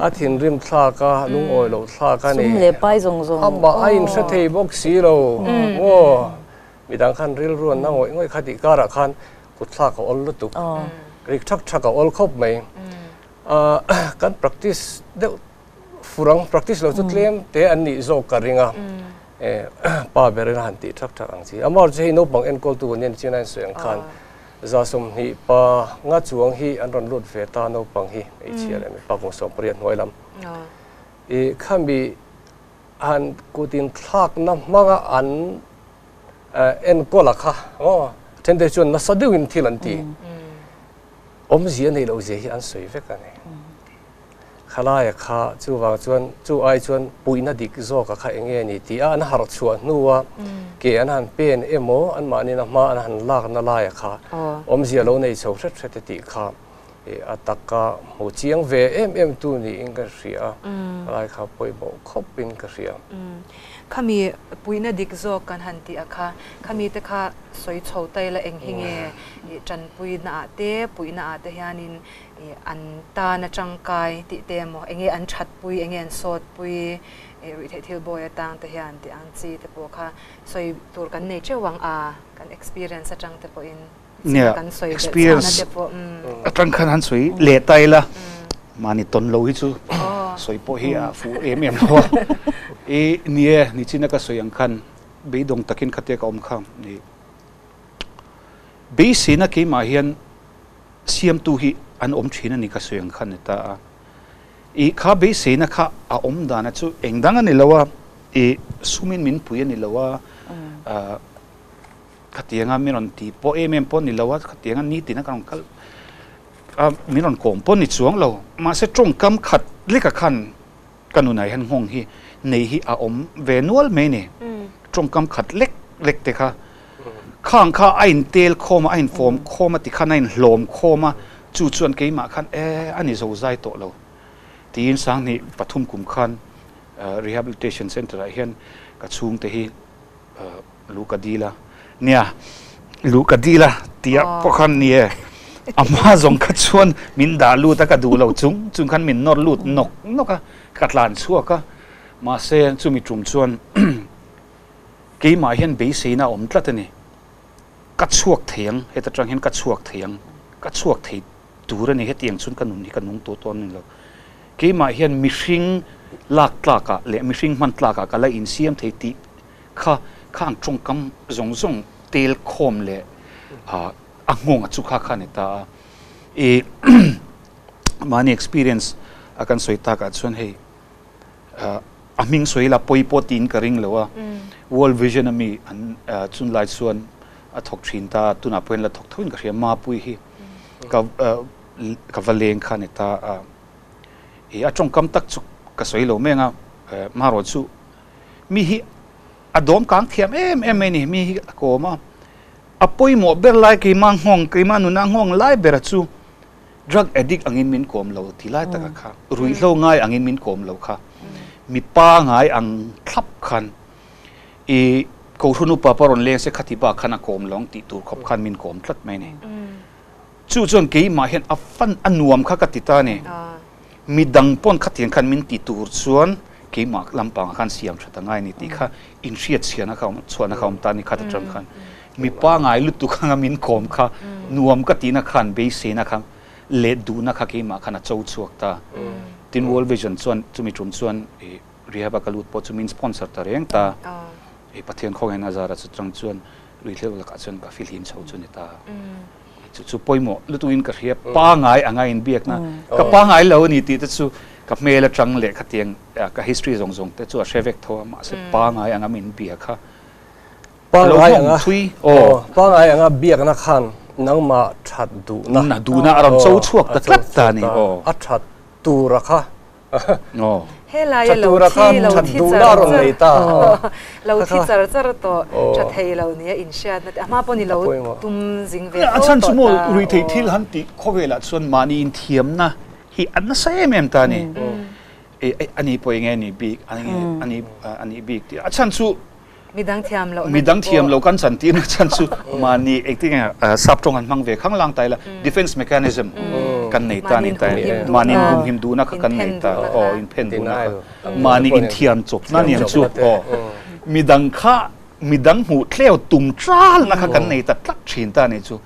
อาทิตย์ริมซาก้าลุงโอยโลทซาก้็นี่ซุ่มเล่ไปจงจงอับบาไอ้สเทบอกสีเราโอ้มีดังขันริลรวนนงโอ้ยง่อยขัดติการะขันกุศลาก็อลลุตุกริกชักชักก็อลคบไหมกันป r a c t i c เดี๋ยวฟูรังป r a c t i c เราจุดเลี้ยมเตอันนี้โจกการิงอ่ะป้าเบรินันติชักชักอังสีอามอร์จะให้นบังเอ็นโกลตูนี่ยจีนันเสียงขันจอสมฮีปางาจวงฮีอันรอนรุดเฟตานอปังฮีไอเชียเลยปากงสมเปลี่ยนหวยลำอีขั้าบีอันกูตินทักน้ำมังอันเอ็นก็ลักฮะอ๋อเทนเดชวนนัสดิวินทีลันตีอมเสียในเราเสียอันสวยเฟกันเนี่ยขลายข้าจู่ว่าจชวนจู่ไอชวนปุยนัดิกโซกับข้าเองเงี้ยนี่ที่อันหารชวนนัวเกี่ยนันเป็นเอโมอันมานี่นะมาอันหันลากนั่นลายข้าอมเสียเรในโซเชียเศรษฐติข้าอัตกะหมูเชียงเวเอ็มเอ็มตัวนี้เองก็เสียลายข้าปุยบอกครบเป็นก็เสียข้ามีปุยนัดิกโซกันหันที่อาข้าข้ามีแต่ข้าสวยโฉดตจละเองเงง้อจันปุยนาเตปุยนาเตยานิน an ta na changkai ti te mo enge an chat pui enge an sot pui e ri the thil boy atang te hian ti an chi te po kha soi tur kan nei che wang a kan experience atang te po in kan soi experience mm. atang khan han soi le tai la mani ton lo hi chu soi po hi a fu em mm. em lo e ni e ni china ka soi ang khan be dong takin khate ka om kham ni be sina ke ma hian siam tu hi อันอมชินันนี่ก็สวยงขันนี่ตาอีข้าเบสเซนะข้าออมดานะจูเองดังนันนี่ละว่าอีสุมินมินพุยนี่ละว่าขัดยังงั้นมีรอนตีพอเอเมนปนนี่ละว่าขัดยังงั้นนี่ตีนะกังกัลมีรอนโกมปอนี่สวงเรามาเสตรงกำขัดเล็กขันกันอุนไหนหันหงฮีในฮีออมเวนัวลเมเนี่ตรงกำขัดเล็กเล็กเด็กค่ะข้างข้าไอ้เตลโคมาไอ้โฟมโคมาติข้าไอ้ลมโคมา chu chuan ke ma khan e ani zo zai to lo ti in sang ni cùng khăn, khan rehabilitation center a hian ka chung te hi luka dila nia luka dila tia pokhan ni e ama zong kha chuan min da lu ta ka du lo chung chung khan min nor lut nok noka katlan chua ka ma se mi trum chuan ke ma hian be se na om tlat ni ka chuak theng heta tang hian ka chuak theng ka chuak thei ตัวนี่เฮตียังชุนกันนุนนี่กันนุงตัวตอนนึงหรอกคืมาเห็นมิชิงลักลากะเละมิชิงมันลากะก็เลยอินเสียมทเทติข้าข้างตรงกำจงจงเตลคอมเละอ่าองงอ่ะจุข้าข้าเนตาเอมานี่ experience อาการสวยตากัดส่วนให้อาอมิงสวยละปอยปอตินกระริงเลยวะา world vision มีอันส่วนไลท์ส่วนอ่ะทอกทรินตาตุนอาเพื่นละทอกทวินกระเชียมาปุยให้กับกับเลงขานิตาเออจงกำตักชุกกสวยโลมเองอะมารอดสมีฮีอดอมกางเทียมเอ็มเอ็มเอ็นี่มีฮีโกมาอพยมอบเบลไลค์กีมังห้องกีมันุนังห้องไลเบรตสูดรักเอดิกอังินมินโกมเราทีไลตะกะคาะรุยโลง่ายอังินมินโกมเราค่ะมีป้าง่ายอังทับคันอีกูรุนุปปะารนเลี้ยงเสกขัติบาขณะโกมหลงติดตัวขบคันมินโกมทัดไหมเนี่ยจู่จวนเกี่ยมาเห็นอัฟันอันนวมข้ากติดตานี่มีดังป้อนขัดเถียงขันมินติตูชวนเกี่ยมาลำปางขันเสียงชะตางไงนี่ตีข้าอินเชียดเสียนะคราบชวนนะคราบตานี่ขัดจัจขันมีป้าไงลุดตุขัางมินโคมข้านวมก็ตีนะขันเบยเสนะขรับเลดดูนะข้าเกี่ยมาขนาดเจ้าชวกตาทินวอลเวชันชวนจุมิจุมชวนเรียบกระลุดปอจุมินสปอนเซอร์ตาเรียงตาประเทัขคงเห็นาจาราสุดจังชวนรีเลวลักษณ์ชวนกับฟิลิปชาวชนี่ตา chu chu poimo lutuin ka hria mm. pa ngai anga in biak na mm. ka pa oh. ngai lo ni ti te chu ka mela chang le khatiang ka history zong zong te chu a shevek tho ma se mm. pa ngai anga min biak kha oh, oh. pa ngai anga thui o pa ngai anga biak na khan nang ma that du na na du na aram chau chuak ta tlat ta ni o a that tu ra kha เฮลายเราที่เราที่จะจัดเราที่จะจัดจาดต่อจะเที่ยวเนี่ยอินเชียนแต่มาปนิเราตุ้มสิงเวอร์อาจารย์ชั่วโมงรีเทลฮันติโคเวลัสส่วนมานีนเทียมนะฮีอันนั้นใช่ไหมตานี่เอออันนี้ไปไงนี่บิ๊กอันนี้อันนี้อันนี้บิ๊กที่อาจารย์ชั่ว mi dang thiam lo mi dang thiam lo kan chan tin chan chu ma ni acting sap tong an mang ve khang lang tai la defense mechanism kan nei ta ni ta ma ni hum him du na kha kan nei ta o in pen du na ma ni in thiam chop na ni chu o mi dang kha mi dang hu thleo tum tral na kha kan nei ta tlak thin ta ni chu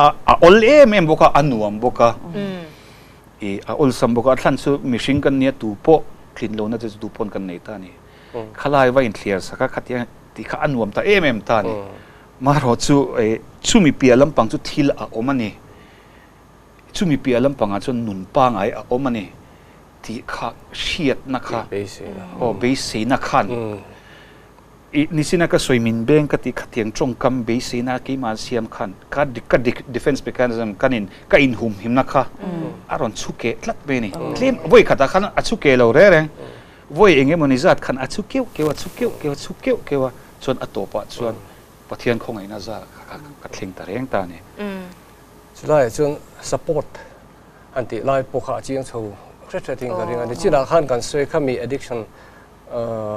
a a ol em em boka anuam boka e a ol sam boka thlan chu mishing kan ne tu po khlin lo na chu tu pon kan nei ta ni ขลายว่าอินเทียร์สักขัดยังที่ขาอันวมตาเอ็มเอ็มตานี่มาหัอจูเอชูมีเปียลำปังจูทิลอะอมันนี่ชูมีเปียลำปังอาจนหนุนปังไออะอมันนี่ที่ขาเชียดนะคะโอ้เบสีนะคันอีนี่สินะก็สวยมินเบงก็ที่ขัดยังจงกำเบสีนะกี่มาเสียมคันก็ดิก็ดิ d e เ e นซ์เ e c h a n i s m กันอินก็อินหุมหิมนะคะอารอนชุเกะลัดเบนี่เคลมไว้ขัดขันอชุเกะเราเร่เร่วยเองเงมันนิจัดขันอัดสุกิวเกว่ยสุกิวเกว่ยสุกิวเกว่ยส่วนอัตโตปส่วนประเทียนคงไอ้นาจากกัดเิงตาเรีงตานี่ใช่ส่วนสปอร์ตอันที่ไล่ปุกหาจีงโชว์คริสเตียนตาเรีงอันที่จีนอาขันกันซวยขามีอดิคชันเอ่อ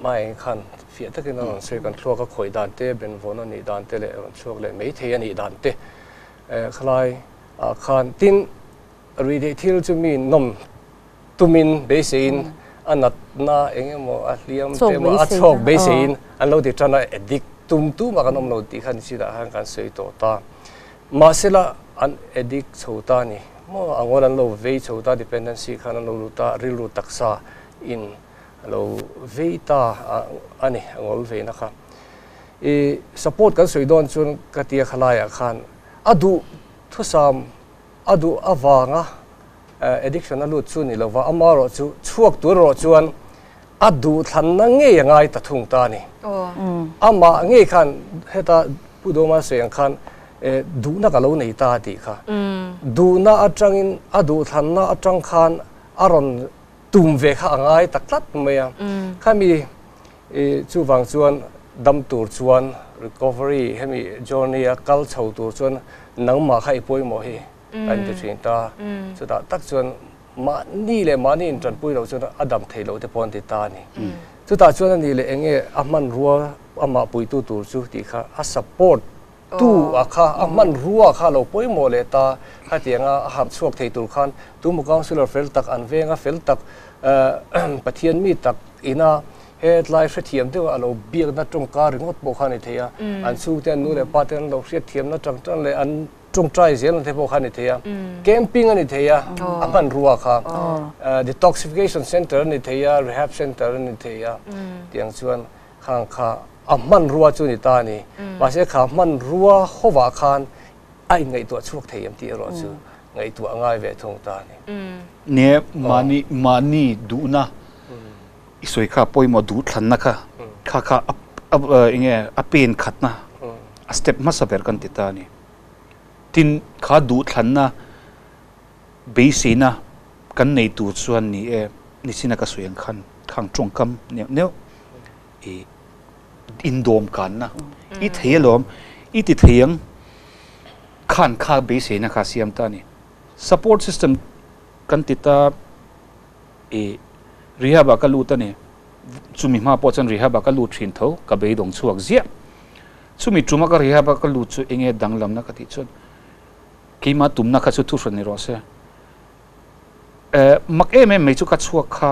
ไม่ขันเฟียตะกินนั่งวยกันทั่วก็คอยดันเตะเป็นวนนี้ดันเตะเลยช่วงเลยไม่เทียนอีดันเตะเอ่อคลายขันทินรีเดทิลจะมีนมตุมินเบสิน a nat na engemaw a hliam te ma a chok be sein an lo de tana edik tum tu ma kanom lo ti khan si da han kan sei to ta ma sela an edik chota ni mo angol an lo ve chota dependency khan an lo ta rilu taksa in lo ve ta ani angol ve na kha e support kan sei don chun katia khala ya khan adu thusam adu awanga a d ด i c ชัน n อลุชูนี่เราว่าอมารอชูชวกตัวรอชวนอดูทันนั่งเงี้ยง่ายตัดทุ่งตานี่อามาเงี้ยขันเหตุผู้ดูมาเสียงขันดูนักเล่าในตาดีค่ะดูน่าอจังอินอดูทันน่าอจังขันอารมณ์ตุ่มเวค่ะง่ายตัดลัดเมียขามีชูวังชวนดำตัวชวน recovery ให้มีจอ u เนียกัลเฉาตัวชวนนังมาให้ป่วยหมอเฮอันจะชินตาสุดาตักส่วนมานี่เลยมานี่จนปุ้ยเราส่วนอดัมเทโลเทปอนติตานี่สุดาส่วนนี้เลยเองเออามันรัวอามาปุยตูตูสุติค่ะอาสปอร์ตตู้อาคาอามันรัวค่ะเราปุ้ยโมเลตาข้าเตียงอาหับสวกเทตุลขันตู้มุกังสุลเฟลตักอันเวงอาเฟลตักปะเทียนมีตักอินาเฮดไลฟ์เทียมที่ว่าเราเบียกนัดตงการงดบุคในเทียอันสู้ทียนู่นเลยปาเตนเราเสียเทียมนัดจังจังเลยอัน trung trai zel an thepo khani theya mm. camping ani theya oh. apan ruwa kha oh. uh, detoxification center ani theya rehab center ani theya mm. tiang chuan khang kha a man ruwa chu ni ta ni ba mm. se kha man ruwa howa khan ai ngai to churuk theyam ti ro chu ngai tu angai ve thong ta ni ne oh. mani mani du na isoi kha poimo du thlan na kha kha kha ap uh, inge apen khatna a step ma saber kan ti ta ni tin khá đủ thắn na bế xí na cần này tụ xuân ni e ni xin cái suy khăn khăn trung cam nếu nếu e in đom cản na ít ừ. thấy lắm ít thấy ang khăn khá bế xí na khá xiêm ta ni support system cần ta e rehab ka lu ta ni chumi mà po chan rehab ka lu thin tho ka be dong chuak zia chumi chuma ka rehab ka lu chu enge danglam na ka ti chon khi mà tụm na khá chú thu sơn ni rồi sẽ mặc em em mấy chú cắt chuộc khá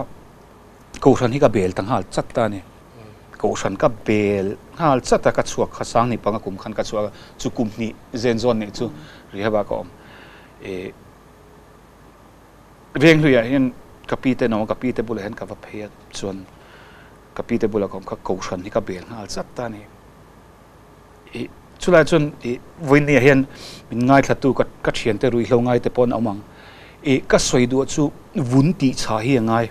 cầu sơn hi cả bèl tăng hal chặt ta nè cầu sơn cả bèl hal chặt ta cắt chuộc khá sáng ni bằng cùng khăn cắt chuộc chú cùng ni gen zon ni chú ri ha ba có riêng lui à hiện kapite nó kapite bula hiện kapa phe chuan kapite bula kom ka cầu sơn hi cả bèl hal chặt ta nè chu lai chun i voi ni hian min ngai thla tu ka ka thian te rui hlo ngai te pon amang e ka soi du chu vun ti cha hi ngai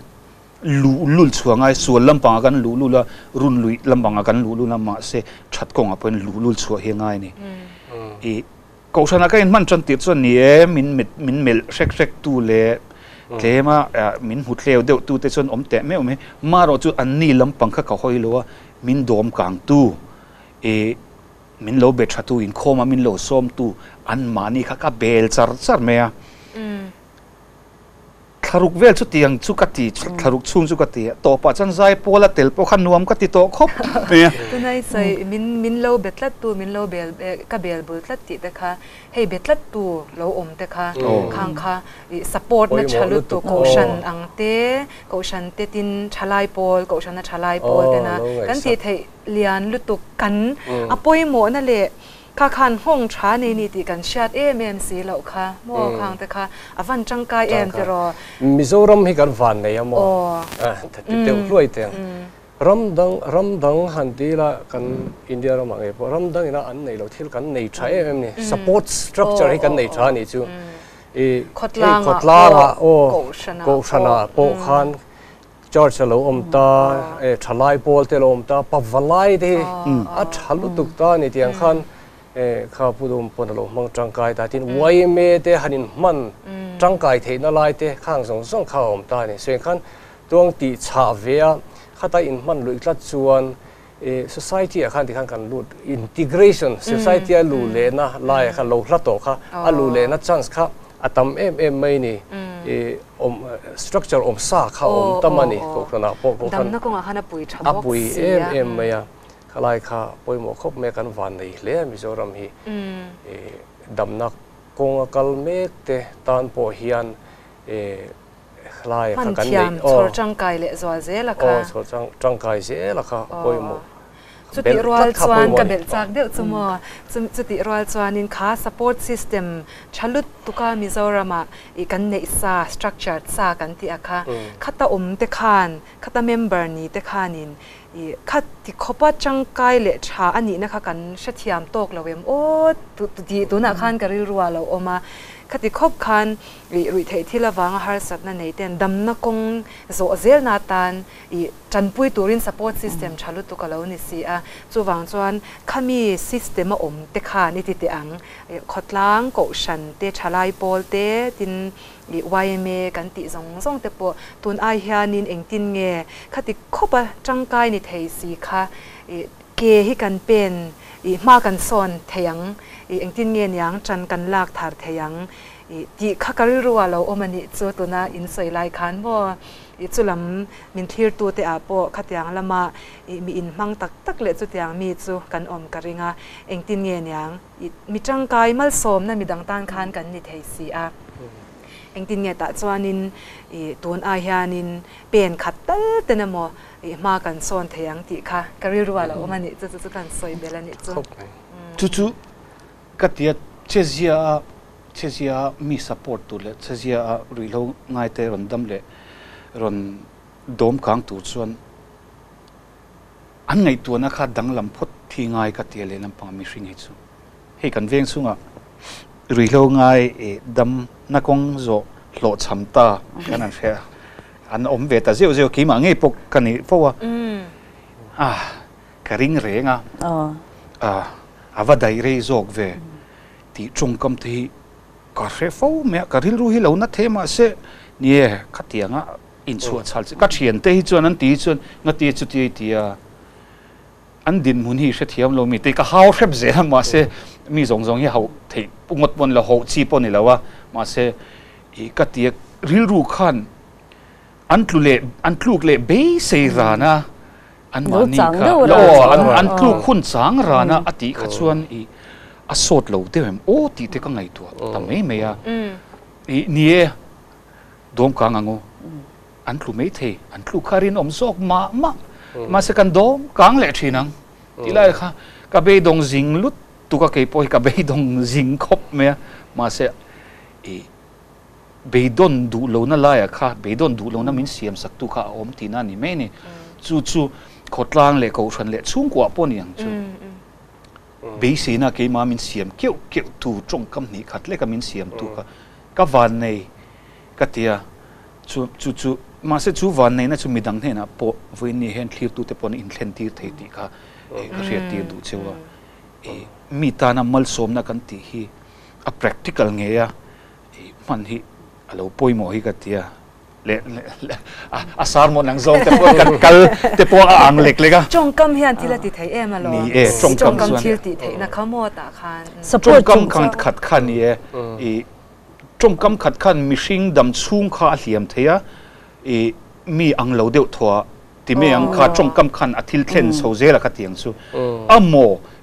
lu lul chua ngai su lampang kan lu lu la run lui lampang kan lu lu la ma se that kong apon lu lul chua hi ngai ni e hmm. ko sana ka in man chan ti chon ni e mình mit min mel shek shek tu le hmm. tlema min hut leo deu tu te chon om te me om ma ro chu an ni lampang kha ka hoi lo mình đom kang tu e min lo be tu, in khoma min lo som tu an mani kha ka bel char char me a mm. ทารุกเวลสุดทียงสุกติทารุกชุ่มสุกติตปัจจันใจปัวละเตลปัวขันนวมกติโตครบเนี่ยตัวนั้ใส่มินมินเลาเบ็ดละตัวมินเลาเบลกะเบลเบุตรละติตะค่ะให้เบ็ดละตัวเราอมตะค่ะข้างค่ะสปอร์ตนะชาลุตัวคชันอังเตกชันเตตินชาลายปอลกชันนะชาลายปอลเตนะกันที่ไทยเลียนลุตุกันอปอยหมอนั่นแหละข้าคันห้องช้าในนิติกันชาติเอเมนสีเหล่าค่ะมัวคังแต่ค่ะอวันจังกายเอ็มจะรอมิโซรัมให้กันฟันเลยมัวอ่แต่ติดเดือรวยเต็งรัมดังรัมดังหันดีละกันอินเดียรัมังเออรัมดังนะอันไหนเราเที่ยวกันในช้เอ็มนี่ support structure ให้กันในชช้นี่จูเอขดล่างขดล่างอ่ะโอ้กูชนะโปคันจอร์จเลอมตาเอชลายโปลเตลอมตาปับวันไลีอัดฮัลลุตุกตาในเตียงคันเอข้าพูดมปนลมังจังกายตาทินไวเมเตหันินมันจังกายเทนลายเตข้างสงสงข้าอมตาเนี่ยส่วนขั้นัวตีชาเวียข้าตาอินมันลุยกระชวนเออสังคมที่ข้างที่ข้างกันลุด i n t e g r a t i o นสังคมที่ลูเลนะลายข้าโลกลัดโตข้าอาลูเลนะจันส์ข้าอัตมเอ็มเอ็มไม่นี่เอออมตรัคเจอร์อมซาข้าอมตามันนี่ก็คือน่าพวกพวกนั้นนักงานปุยทำบุกเสียเอ็มเอ็มไม่อะขลายข้าปอยหมอกคบเมกันวันในเลี้ยมิโซรัมฮีดำนักกงกัลเมกเตตานปอฮียันคลายขันกันในโอ้จังไกเลยสวาเซล่ะค่ะโอ้จังจังไกเซล่ะค่ะปอยหมอกจุติรอลจวนกับเบลจากเดียวจมอสุติรอลจวนนินค้าสปอร์ตซิสเต็มชลุดตุกามิโซรามาอีกันเนซาสตรัคเจอร์ซากันที่อาคาะคัตตาอมเตคานคัตตาเมมเบอร์นี้เตคานินคัดที่ขบจังไกาเลชาอันนี้นะคะกันเสถียมตกเราเวมโอ้ตุดีตุนักขันกรนรัวเราออกมาคัดที่ขบขันรีรีเทที่ละวังฮาร์สัตนั่นเองแดนดำนักงงโซเซลนาตันอีจันปุยตัวรินสปอร์ตซิสเต็มชาลุตุกเรานี่สิอ่ะจวังจวนขามีซิสเต็มอมเตคานี่ติดียงขดล้างกอชันเตชาลายบอลเตตินิวายเมกันติจงซงเตปุตุนไอเฮียนินเองตินเงคติคบะจังไกนิเทศีคะเกฮิกันเป็นมากันซอนเทียงเองตินเงียงจันกันลากถาเทียงจีขะการรัวเราอมันิจตุนาอินไซไลคันว่าอีจุลัมมินทีร์ตัวเตอปอขัดยังละมาอีมีอินมังตักตักเละจุดยังมีจูกันอมการิงาเองตินเงียนยงอีมีจังกายมัลสมนะมีดังตานคันกันนิเทศีอา anh tin nghe ta cho nên tuần ai ha nên bền khát tất tên là mò mà cần son thấy ừ. anh chị kha cái rượu là ôm anh ừ. chú chú cần soi bê lên chú chú chú cái tiệt chế gì à chế gì à mi support tu lệ chế gì à rồi lâu ngay tới rồi đâm lệ rồi đom kang tu chuan anh ngày tuần nó khát đăng làm phốt thì ngay cái tiệt lệ làm bằng mi sinh hết chú hay cần viên xuống à rui lo ngai e dam na kong zo lo cham ta kan an fe an om ve ta zeu zeu ki ma nge pok kan ni fo wa mm. ah ka ring re nga ah ava dai re zok ve ừ. ti chung kam thi ka re fo me ka ril ru hi lo na the ma se ni e ka ti nga in chu ừ. chal ka thian te hi chuan an ti chuan nga ti chu ti ti a an din mun hi hre thiam lo mi te ka hau hrep ze ma se ừ. มีสองสองเหาเทปุงดบนเราเหาชีปนี่แล้วว่ามาเสอีกตีกริรูขันอันทุเลอันทุกเลเบสรานะอันมานี่ค่ะโลอันอันทุกคนสังรานะอติขจวนอีอสอดเราเดิมโอ้ติเด็ก็ายตัวทำไมเม่อะอีนี่ดวงกลางงูอันทุไม่ีทอันทุกคารินอมสอกมามามาสกันดวงกลางแหละทีนั่งที่ไรค่ะกับเบดงจิงลุด tu ka ke poi ka be dong jing khop me ma se e be don du lo na la ya kha be don du lo na min siam sak tu kha om ti na ni me ni ừ. chu chu khotlang le ko thon le chung kwa po ni ang chu ừ, ừ. be si na ke ma min siam keu keu tu trong kam ni khat le ka min siam tu kha ka van nei ka tia chu chu chu ma se chu van nei na chu midang ne na po vui ni hen thlir tu te pon in thlen ti thei ti kha ka riat ti du chewa e mi ta na mal som na kan ti hi a practical nge ya man hi alo poi mo hi ka ya, le a sar mo nang zong te po kan kal te po a ang lek lega chong kam hian tila ti thai em alo ni e chong kam chong thil e. ti thai na khamo ta khan mm. support kam khan khat khan ni e mm. i chong kam khat khan mi sing dam chung kha hliam theya i mi ang lo deu thwa ti me oh. ang kha chong kam khan athil thlen mm. so zela kha tiang su amo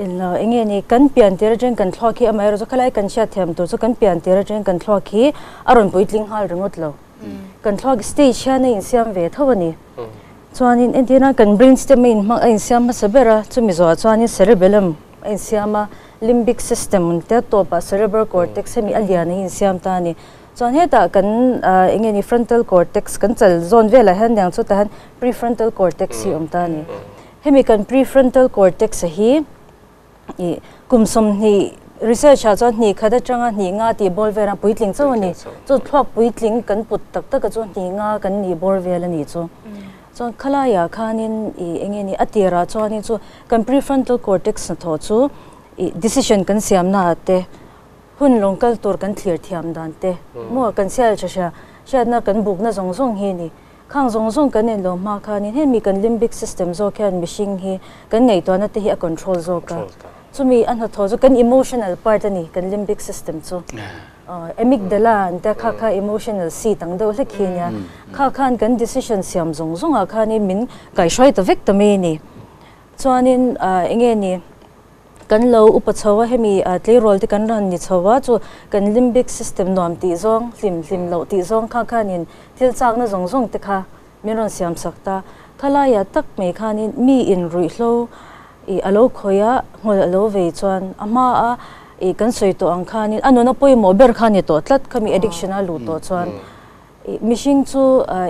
ᱱᱚ ᱤᱝᱜᱮ ᱱᱤ ᱠᱟᱱ ᱯᱤᱭᱟᱱ ᱛᱮᱨᱟᱡᱮᱱ ᱠᱟᱱ ᱛᱷᱚᱠᱤ ᱟᱢᱟᱭᱨᱚ ᱡᱚ ᱠᱷᱟᱞᱟᱭ ᱠᱟᱱ ᱥᱟᱛ ᱛᱮᱢ ᱛᱚ ᱡᱚ ᱠᱟᱱ ᱯᱤᱭᱟᱱ ᱛᱮᱨᱟᱡᱮᱱ ᱠᱟᱱ ᱛᱷᱚᱠᱤ ᱟᱨᱚᱱ ᱵᱩᱭᱴᱞᱤᱝ ᱦᱟᱞ ᱨᱚᱝᱚᱛ ᱞᱚ ᱠᱟᱱ ᱛᱷᱚᱠ ᱥᱴᱮ ᱪᱷᱟᱱᱮ ᱤᱱ ᱥᱭᱟᱢ ᱵᱮ ᱛᱷᱚᱵᱟᱱᱤ ᱪᱚᱣᱟᱱᱤᱱ ᱮᱱᱛᱮᱱᱟ ᱠᱟᱱ ᱵᱨᱤᱱᱥ ᱛᱮ ᱢᱮᱱ ᱢᱟ ᱤᱱ ᱥᱭᱟᱢ ᱢᱟ ᱥᱟᱵᱮᱨᱟ ᱪᱩᱢᱤ ᱡᱚ ᱪᱚᱣᱟᱱᱤ ᱥᱮᱨᱮᱵᱮᱞᱟᱢ ᱤᱱ ᱥᱭᱟᱢᱟ ᱞᱤᱢᱵᱤᱠ ᱥᱤᱥᱴᱮᱢ ᱛᱮ ᱛᱚᱯᱟ ᱥᱮᱨᱮᱵᱟᱨ ᱠᱚᱨᱴᱮᱠᱥ ᱮᱢ ᱟᱞᱤᱭᱟᱱᱤ ᱤᱱ ᱥᱭᱟᱢ ᱛᱟᱱᱤ ᱪᱚᱱᱦᱮ ᱛᱟ ᱠᱟᱱ ᱤᱝᱜᱮᱱᱤ ᱯᱷᱨᱚᱱᱴᱟᱞ ᱠᱚᱨᱴᱮᱠᱥ ᱠᱟᱱ ᱪᱟᱞ ᱡᱚᱱ ᱵᱮᱞᱟ ᱦᱮᱱ ᱫᱮᱝ ᱪᱚ ᱛᱟᱦᱟᱱ ᱯᱨᱤᱯᱷᱨᱚᱱᱴᱟᱞ ᱠᱚᱨᱴᱮᱠᱥ ᱤᱭᱚᱢ ᱛᱟᱱᱤ ᱦᱮᱢᱤᱠᱟᱱ ᱯᱨᱤᱯᱷᱨᱚᱱᱴᱟᱞ kumsum ni research azo ni kada changa ni nga ti bolve ra puitling zo ni zo kan put tak tak zo ni kan ni bolve la ni zo zo khanin i engi atira zo ni zo kan prefrontal cortex na tho zo i decision kan siam na hun long kal tur kan thir thiam te kan kan kan kan limbic system kan control ka sumi anha ha thojo kan emotional part ani kan limbic system chu emic uh, de la an ta kha kha emotional si tang do le khenya mm. kha khan kan decision siam zong zong a kha ni min kai shoi ta vek ta me ni chuanin uh, engge ni kan lo upa chowa hemi atli uh, rol ti kan ran ni chowa chu kan limbic system nom ti zong lim lim lo ti zong kha khan in thil chak na zong zong te kha min ron siam sakta khala ya tak me khan in mi in rui hlo i alo khoya ngo alo ve chuan ama i kan soi to ang kha ni to tlat kami addiction lu to chuan i mishing chu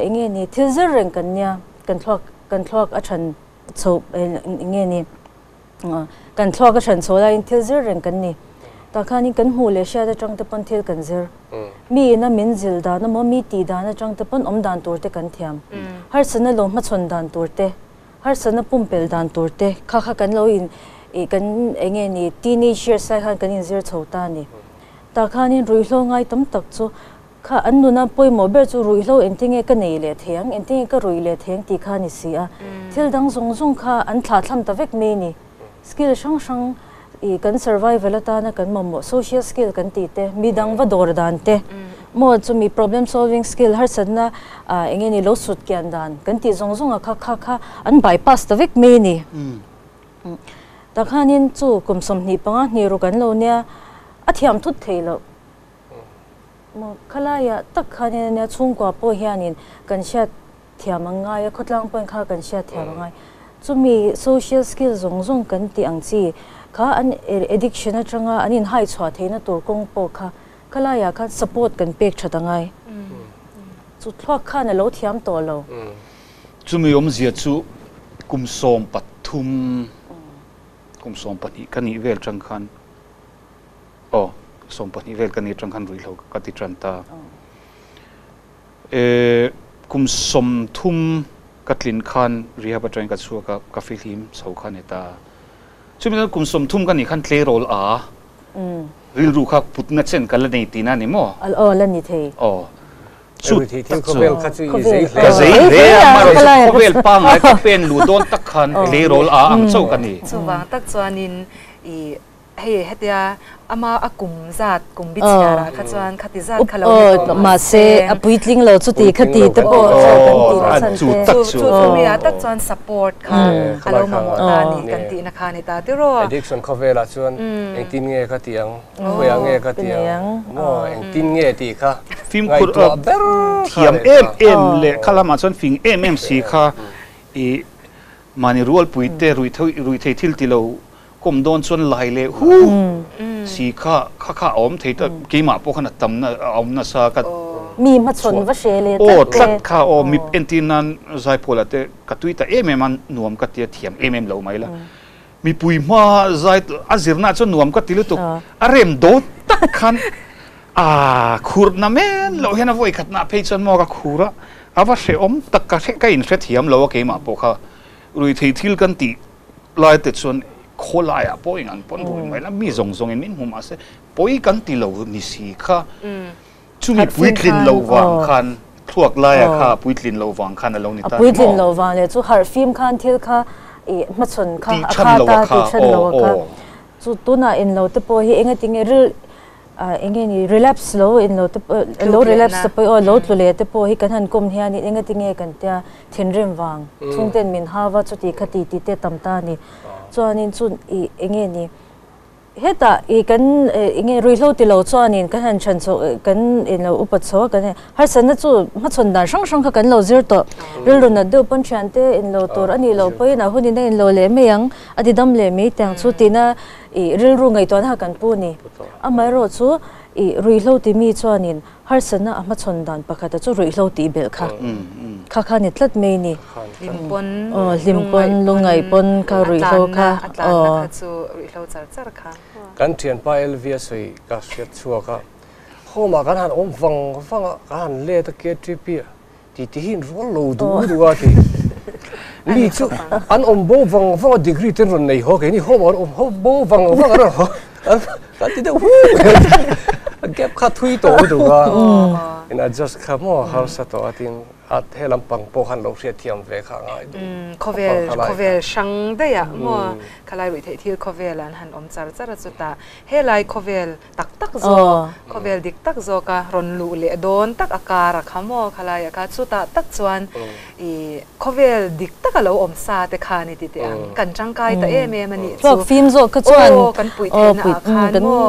enge ni thizer kan nya kan thlok kan thlok a kan thlok a than la in thizer reng kan ni ta kan hu le sha da chang kan zer mi min zil mi ti om kan har ma chon har sana pum pel dan tur te kha kha kan loin e kan enge ni teenager sa kan in zer chota ni ta kha ni rui lo ngai tam tak chu kha an na poi mo chu rui lo en thing ka nei le thyang en thing ka rui le thyang ti kha ni si mm. thil dang kha an tha tham ta vek me ni skill shang shang e kan ta na kan mo social skill kan ti te va dor dan te mm. Muwa zu mi problem solving skill har san na inge ni lo sot gyan dan Gan ti zong zong a ka ka ka, an bypass da wik mei ni Da kaa nian zu gom som nipa nga niru gan lau niya, a tiaam thut thai lau Muwa kaa laa yaa tak kaa nian yaa tsung gwaa po hia nian Gan shaa thiaa maa ngaa yaa, kutlaang paa ngaa gan shaa thiaa maa mi social skill zong zong gan ti ang zi Ka an addiction a traa hai chwaa thai naa tu po ka ก็เลยอกให้สปอร์ตกันเป็กชะตังไงสุดท้ายข้าเนี่ยเราเทียมตัวเราจุมีอมเสียจุกุมสอมปัทุมกุมสอมปันิกันนี่เวลจังคันอ๋อสอมปันิเวลกันนี่จังคันรุ่ยเรากติจันตาเออกุมสมทุมกัดลินคันเรียบจังกัดชัวกับกาฟิลิมสาวขันเนตาช่วยมีกากุมสมทุมกันนี่ขันเทโรลอา ril ru kha putna chen kal nei ti na ni mo al o la ni the o chu ti ti ko bel pa ma ka pen don tak khan le rol a ang chau ka chu ba tak chuan i เฮ่เฮ็ดยาอามาอากุมจัดกุมบิชาระขจวนขติจัดขลังมาเซอปุ่ยลิงเลสุดีขติตบอจันติสันเซจูมีอาตักจวนสปอร์ตค่ะขลังมโมตานีกันตินะคะในตาติโรเด็กส่วนคาเฟ่ละชวนเองตินเงี้ยขติยังเฮียเงี้ยขติยังโอ้เองตินเงี้ยตีค่ะฟิล์มคุดณเทียมเอ็มเอ็มเลยขลังมาชวนฟิงเอ็มเอ็มสีค่ะอีมานิรูลปุยเตรุยเทรุยเททิลติโลกมโดนส่วนไหลเลยหูสีข้าข้าข้าอมเทิดกี่มาพวกขนาดตำนาอมนาสากัดมีมาชนว่าเชเลยโอ้ทักข้าอมมีเอ็นทีนันใจพลัดเตกัตุยแต่เอ็มมันนวมกัตเทียมเอ็มเอ็มเราไหมล่ะมีปุยมาใจอาจิรนาจนนวมกัติลุตุกอารมโดนตักขันอ่าคูรนาเมนเราเห็นว่าไอ้ขัดนาเพชรมอกับคูระอาว่าเสอมตักกะเทกันเสียเทียมเราว่าเกี่ยมาพวกเขารุยทีทิลกันตีลายติดส่วนโคลายอะปอยงันปนบุยไม่ละมีจงจงเอ็นมินหุมาเสปอยกันตีเรามีสีค่ะจุมีปุยคลินเราวางคันทวกลายอะค่ะปุยคลินเราวางคันเรานี่ตาปุยคลินเราวางเลยจู่ฮาร์ฟิมคันเที่ยวค่ะอีมาชนค่ะค่ะตาตีชันเราค่ะจู่ตัวน่ะเอ็นเราแต่ปอยเองติงเอรื ingen i relapse lo in lo lo relapse te po lo tlo le te po hi kan han kom hian inga tinge kan tia thinrem wang thungten min hawa chuti khati ti te tamta ni tsuanin tsun i inge ni. He i Har san na ma in na in le adi dam le i ngay tuan i mi har san na ma dan ข้าข้าเนี่ยทัดเมย์นี่ลิมปนอ๋อลิมปนลงไงปนข้ารุ่ยค่ะออกันเทียนป้าเอลเวียสุยกับเสียชัวก็ะโฮมากันหันอมฟังฟังกันหันเล่ตะเกียทริปีที่ที่หินรัลโลดูดูว่าที่นี่ชุอันอมโบฟังฟังดีกรีเต็มรนในฮอกนี่โฮอมาอมฮอโบฟังฟังกันหรอกันที่เดียวเก็บข้าทุยตดูว่า and อ j จ s ส come on how sa to a ต i n at helam pang po khan lo se thiam ve kha nga um khove khove shang de ya mm. mo khalai rui thei thil khove lan han om char char chu ta helai khovel tak tak zo khovel oh. dik tak zo ka ron lu le don tak akara khamo khalai ka chu ta tak chuan mm. i khovel dik tak lo om sa te kha ni ti te ang mm. kan chang kai ta em em ani chu film zo ka chuan oh, kan pui thei na oh, khan mo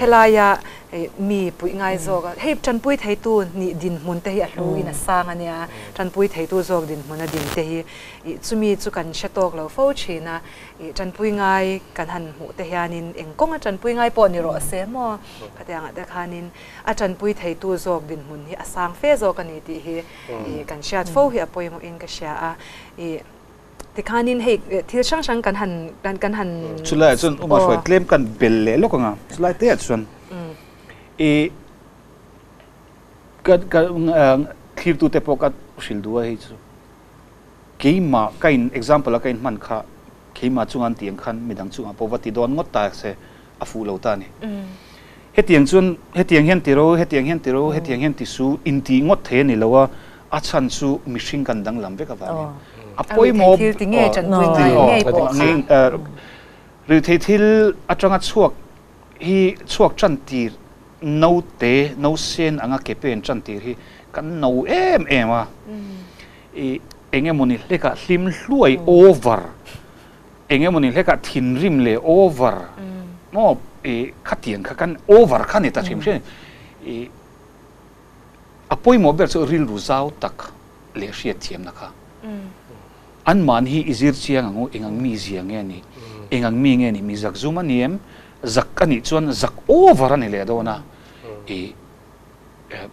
helai ya Eh, mi pui ngai mm. zoga hei chan pui thei tu ni din mun te hi a lu in a mm. sang ania chan pui thei tu zog din mun a din te hi i chumi chu kan she tok lo fo china i chan pui ngai kan han mu te hianin engkong a chan pui ngai po ni ro se mo khatanga mm. ah te khanin a chan pui thei tu zog din mun hi a sang fe zo kan ti hi i kan shat fo hi a poi mo in ka sha a i thì khá nên hệ thì sáng sáng cần hành cần cần hành. Chúng lại chúng mà phải claim cần bể lẽ lúc nào, chúng lại tiếc chuẩn thir tu te pokat usil dua hi chu keima kain example kain man kha keima chungan tiang khan midang chu poverty don ngot ta se afu lo ta ni mm. oh. he tiang chun he tiang hian tiro he tiang hian tiro he tiang hen ti su in ti ngot the ni lowa a chan chu mishing kan dang lam ve ka wa oh. apoi mo ti nge oh. chan pui nge po nge eh, ru the thil atanga chuak hi chuak chan tir nâu tế nâu sen anga kepen chan tir hi kan nâu ừ. em ừ. em a e engemoni leka hlim hluai over engemoni leka thin rim le over mo e khatian kha kan over khani ta thim shen e apoi mo ber so ril ruzau tak le shia thiam na kha an man hi izir chiang angu engang mi ziang nge ni engang ừ. mi nge ni mi zak zuma niem zak ani chuan zak over ani le do na e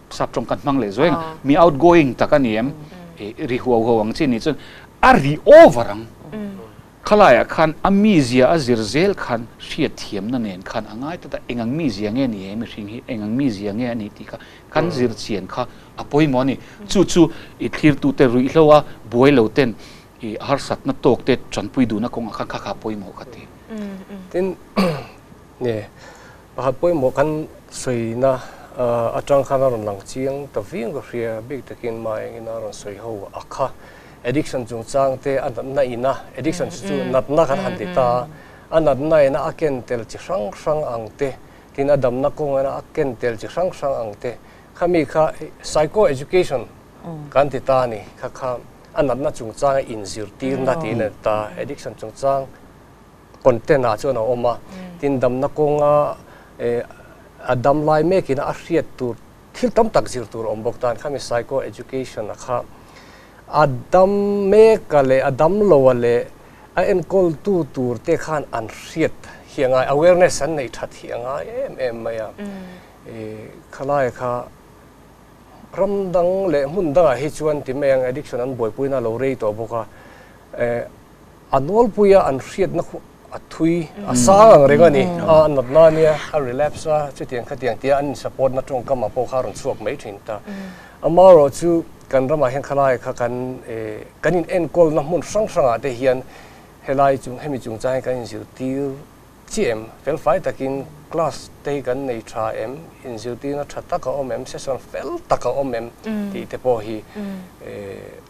sap trong kan mang le zoeng ờ. mi outgoing takaniam ừ. e ri huau ho ang chini chun a ri overang ừ. khalaya khan amizia azir zel khan ria thiam na nen khan angai ta engang mi zia nge ni em ring hi engang mi zia nge ani ti ka kan ừ. zir chien kha apoi mo ni chu chu i thir tu te rui hlowa boi lo ten i har sat na tok te chan pui du na kong kha kha kha poi mo ka ti tin ne pa poi mo kan suy na atang ờ, khana ron lang chiang ta ving go ria big takin mai à na ron soi ho akha addiction chung thế anh an na ina addiction chu nat na khan han ta anh nat na ina aken tel chi sang sang ang te tin đâm na ko ngana aken tel chi sang sang ang te khami kha psycho education kan ti ta ni kha kha an nat na chung chang in zir tir na ti na ta addiction chung chang content à a chu na oma tin đâm na ko nga ดำลายเมกินอาเรียตัวที่ต้องตักจิรตัวอมบกตานข้ามิ psycho education นะครับอาดัมเมกะเลอาดัมโลวะเลอาเอ็นกอลตูตูเตขานอันเรียดเฮียงไง awareness นั่นในทัดเฮียงไงเอ็มเอ็มไม่อะขลายค่ะรำดังเลหุ่นดังฮิจวนที่แมง addiction นั้นบ่อยปุ่ยน่าเราเรียตัวบุกะอันวอลปุ่ยอันเรียดนะครับอัดทุยอาซางอะไรก็นี่อันนับนานเนี่ยอาดรีแลปซ์ว่าที่เตียงขัดเตียงเตียงอันสปอร์ตนัดตรงกับมาพูดข่ารุ่งสวกไม่ถึงแต่อามาเราชูกันรำมาเห็นขลาไยข้ากันเอ่กันอินเอ็นกอลนั่งมันสังสังอาเดียนเฮลัยจุงเฮมิจุงใจกันอินสิวตีลจีเอ็มเฟลไฟตะกินคลาสเตกันในทราเอ็มอินสิวตีนัดตะก้อมเอ็มเซสันเฟลตะก้อมเอ็มที่เทพโอฮีเอ่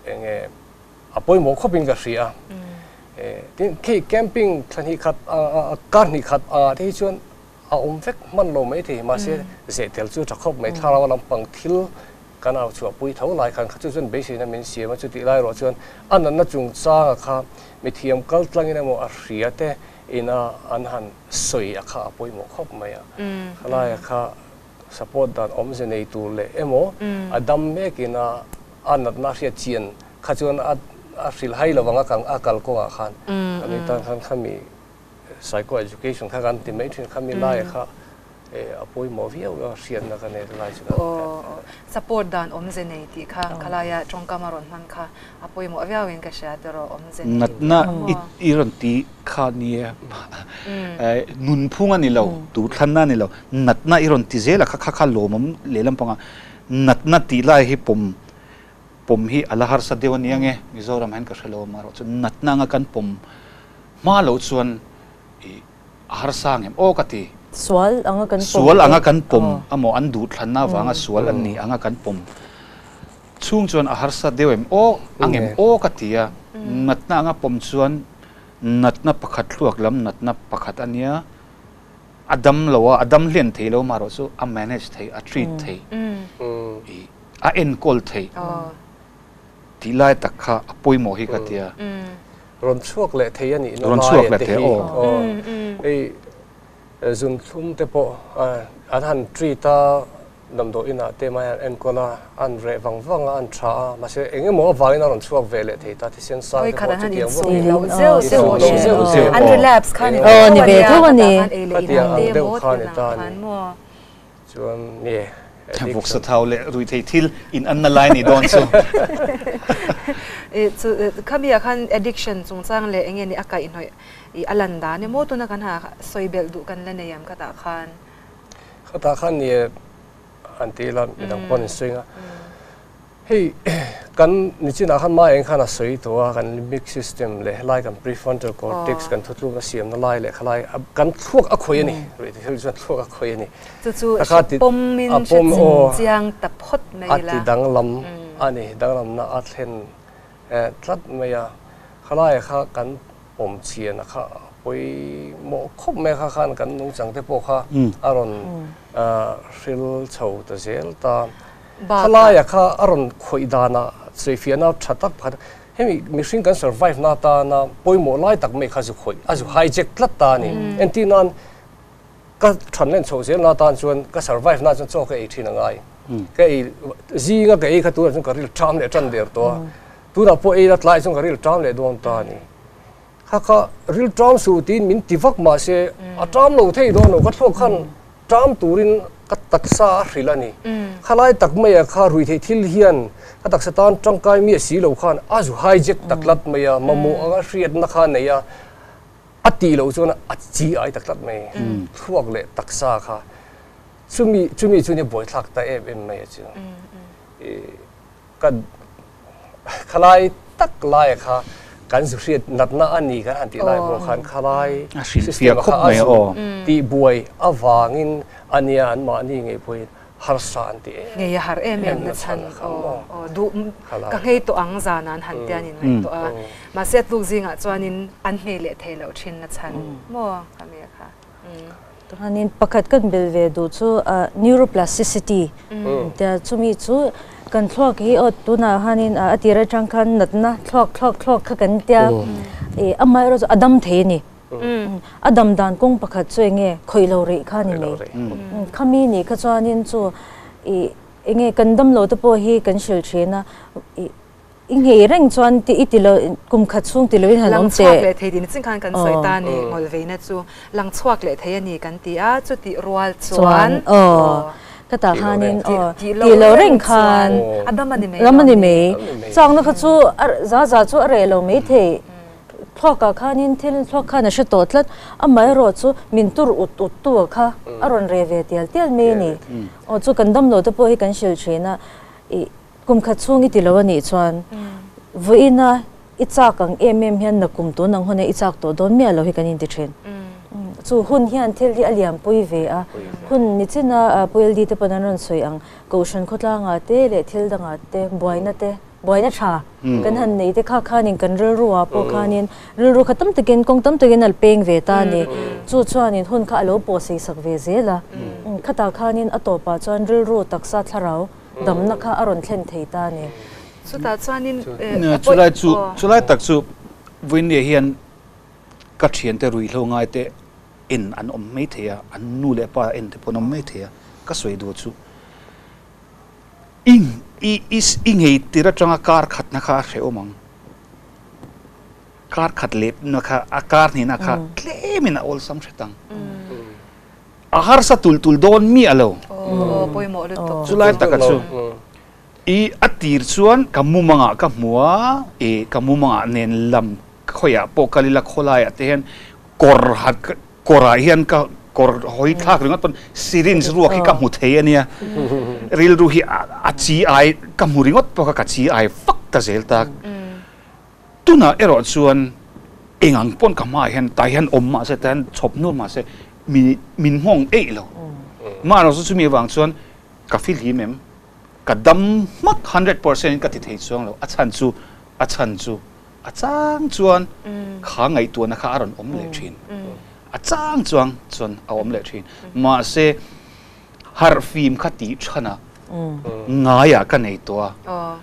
เอ็งเอ่อป่วยหมอกขบินกับเสียที่ี่แคมปิ้งทานทีขัดการนี่ขัดที่ชวนเอาอมเฟกมันลงไม่ถี่มาเสียเสียเทล่วูจะครบไม่ถ้าเราลำพังทิลกันเอาชัวปุยเท่าไรกันั้นชวนเบสินะมันเสียมาชุดที่ไรรอชวนอันนั้นนจุงซ้าครับมีเทียมกัลตังนี่นะโมอาเรียเตอินาอันหันสวยอะค่ะปุยมมกครบไม่อะอะไรอะค่ะสปอร์ตดันอมเซนในตัวเลยเอโมอดัมเมกินาอันนั้นน่าเสียเจียนเ้าชวนอัดอาศิลให้ระวังกังอากาศก็ว่าขันอันนี้ตอนขันขั้นมี psycho education ขั้นกาเที่ไม่ินงขานมีไล่ค่ะเอ่ออพยพมาวิ่งเสียงนะกันเนี่ยไล่สิครับโอ้สปอร์ตด้านอมเซนเอติค่ะขลายจงกามารอนนั่นค่ะอพยพมาวิ่งเองก็เสียดรออมเซนนัดน่ะอีรันตีขานี่เออนุนพุงอันนี้เราดูท่านนั่นนี่เรานัดน่ะอีรันตีเจ้าละค่ะค่ะล้มันเลี้ยงปังอ่ะนัดน่ะตีไล่ให้ผม pom hi alahar sa dewan yange mizoram han ka shalo maro chu natna nga kan pom ma lo chuan i har sang em o kati sual anga kan pom sual anga kan pom amo an du thlanna wanga hmm. sual an ni hmm. anga kan pom chung chuan a har sa dewem o hmm. angem o katia natna anga pom chuan natna pakhat luak lam natna pakhat ania adam lowa adam hlen thei lo maro chu a manage thei a treat thei a en call thei oh. ตีไล่ตะขาอปุยหมอฮิกเตียรอนช่วกเละเทียนี่รอนช่วกเละเทียโอ้ไอจุนทุ่มเตปออันหันทรีตาดำโดอินาเตมาอันก็น่าอันเรวังวังอันชามาเชื่อเองหมอวายนรอนช่วกเวลเทียตาที่เส้นสายที่เขาจะเกี่ยวว่าเซลเซลเซลเซลอันเรลับส์คันนี่โอ้นี่เวทวันนี้ปฏิอันเดียวคันนี่ตานี่ชวนนี่ Vuxa taule ruite til in anna line don so it kami a kan addiction so sang le engen ni aka in hoy i alanda ne mo to na kan ha soibel du kan la neyam kata khan kata khan ye eh, antilan dang mm. pon singa mm. hey กันนี่ชินอาหารมาเองข้าน่ะสวยตัวกันลิมิกซิสเต็มเลยไล่กัน prefrontal cortex กันทุกทุกเสียมนั่นไล่เลยขลายกันทุกอควยนี่รู้ดีที่สุดทุกอควยนี่จะจู่ปมมินชิจิงตะพดไม่ละอันที่ดังลำอันนี้ดังลำน่ะอัลเลนเอ่อทัดเมียข้าไล่ข้ากันปมเชียนะข้าไปหมอคบแม่ข้าขันกันนุ่งจังเทปโอข้าอารมณ์เอ่อฟิลโชว์ตัวเจลตาขลายอะข้าอารมณ์ขวยดานะเสียฟียนาชัดตักพัดเฮ้ยมิชินกัน survive นาตานะป่วยหมอไล่ตักไม่ข้าสุขวยอาจจะ hijack ลัดตานี่เอ็นตีนั้นก็ทันเล่นโซเชียลนาตานชวนก็ survive นาจนโซก็อีกทีนังไงก็อีจีก็ก็อีกตัวจนก็รีลทามเลยจันเดียร์ตัวตัวเราป่ไอรัดไล่จนก็รีลทามเลยดวงตานี่ข้าก็รีลทามสูตินมินติฟักมาเสียอาจามเราเที่ยวงเรก็ทุกขั้นจามตัวรินก็ตัดซาหรือละนี่ข้าไล่ตักไม่ข้ารุยเททิลเฮียนก็ตักสตานจังกายมีสีเหลวข้านอาจุไฮเจ็กตักลัดไม่มะมูอาเรียดนักข้าเนี่ยอตีเหลาจนอัจีไอตักลัดไม่ทวกเลยตักซาค่ะชุมีชุมีชุนีบ่อยทักแต่เอฟเอ็มไม่จีก็ข้าไล่ตักไล่ค่ะกันสุเสียนนัดน้าอันนี้กันอันที่ไล่บัวขั้าวไล่สิสเตียข้มวอูตีบวยอวางินอันนี้อันมานี่ไงพูดฮาร์สานตีไงฮาร์เอมยังนั่นฉันโอ้ดูก็ห้ตัวอังจานันหันเตียนินไงตัวมาเสียลูกจริงอ่ะจวนนินอันเฮเลเทลเอาชินนั่นฉันโม่วคเมียค่ะตัวนี้ประกาศกันเบลเวดูชูนิวโรพลาสติซิตี้แต่ชุมีชู kan chok hi o tu na hanin a tira chang kan nat na chok chok chok kha kan tia e amma ro adam the ni adam dan kong pakha chwe nge khoi lo re kha ni ne khami ni kha chanin chu e enge kandam lo to po hi kan shil che na inge reng chuan ti itilo kum kha chung tilo in halong che lang chak le thei din chin khan kan soi ta ngol ve na chu lang chak le thei ani kan ti a ti rual chuan kata hanin di lo ren khan adama ni me chang na khachu za za chu are lo me the thoka khanin thil thoka na shu totla amai ro chu min tur ut ut tu kha tel tel me ni kandam kan shil na kum ni hian na nang hone kan chu hun hian thil li aliam pui à a hun ni na puel di te panan ron soi ang ko shan khotla nga te le thil da nga nát boina te nát tha hmm. kan han nei thì kha kha nin kan rel ruwa po hmm. kha nin rel ru khatam te ken kong tam tư gen al peng ve ta ni chu hmm. chuan in hun kha lo po sei sak ve zela khata kha nin atopa chuan rel ru taksa thlarau damna kha aron thlen thei ta nè chu ta chuan in chulai eh, chu chulai oh. tak chu vin hian ka thian te rui hlo ngai te in an om ommetea an nule pa om pon ka kaso do dochu ing i is ingei ra tanga kar khat na kha omang kar khat lep na kha akar ni na kha mi mm. na ol sam shetang ahar sa tul tul don mi alo oh mm. poi mo le to ka chu i atir chuan kamu manga ka mua e kamu manga nen lam khoya pokalila kholaya kor korhat กราเฮียนก็กรหอยทากหรืองั้นตอนซีรินสรัวขี้กำหูเทียนเนี่ยริลรูฮีอาจีไอกำหูริงัดปะกัดจีไอฟักตาเซลตาตุน่ะเอรอดส่วนเองอังปนกับมาเห็นตายเห็นอมมาเสร็จแต่ชบนู่นมาเสร็จมีมินห้องเอ๋แล้วมาเราสุดมีวางส่วนกับฟิลฮีเมมกับดำมัก100%กับที่เทียนส่วนแล้วอาจารย์สูอาจารย์สูอาจารย์ส่วนข้างไงตัวนะคะอารมณ์อมเลยชิน a chang chuang chon a om le thin ma se har phim khati thana mm. oh. nga ya ka nei to oh.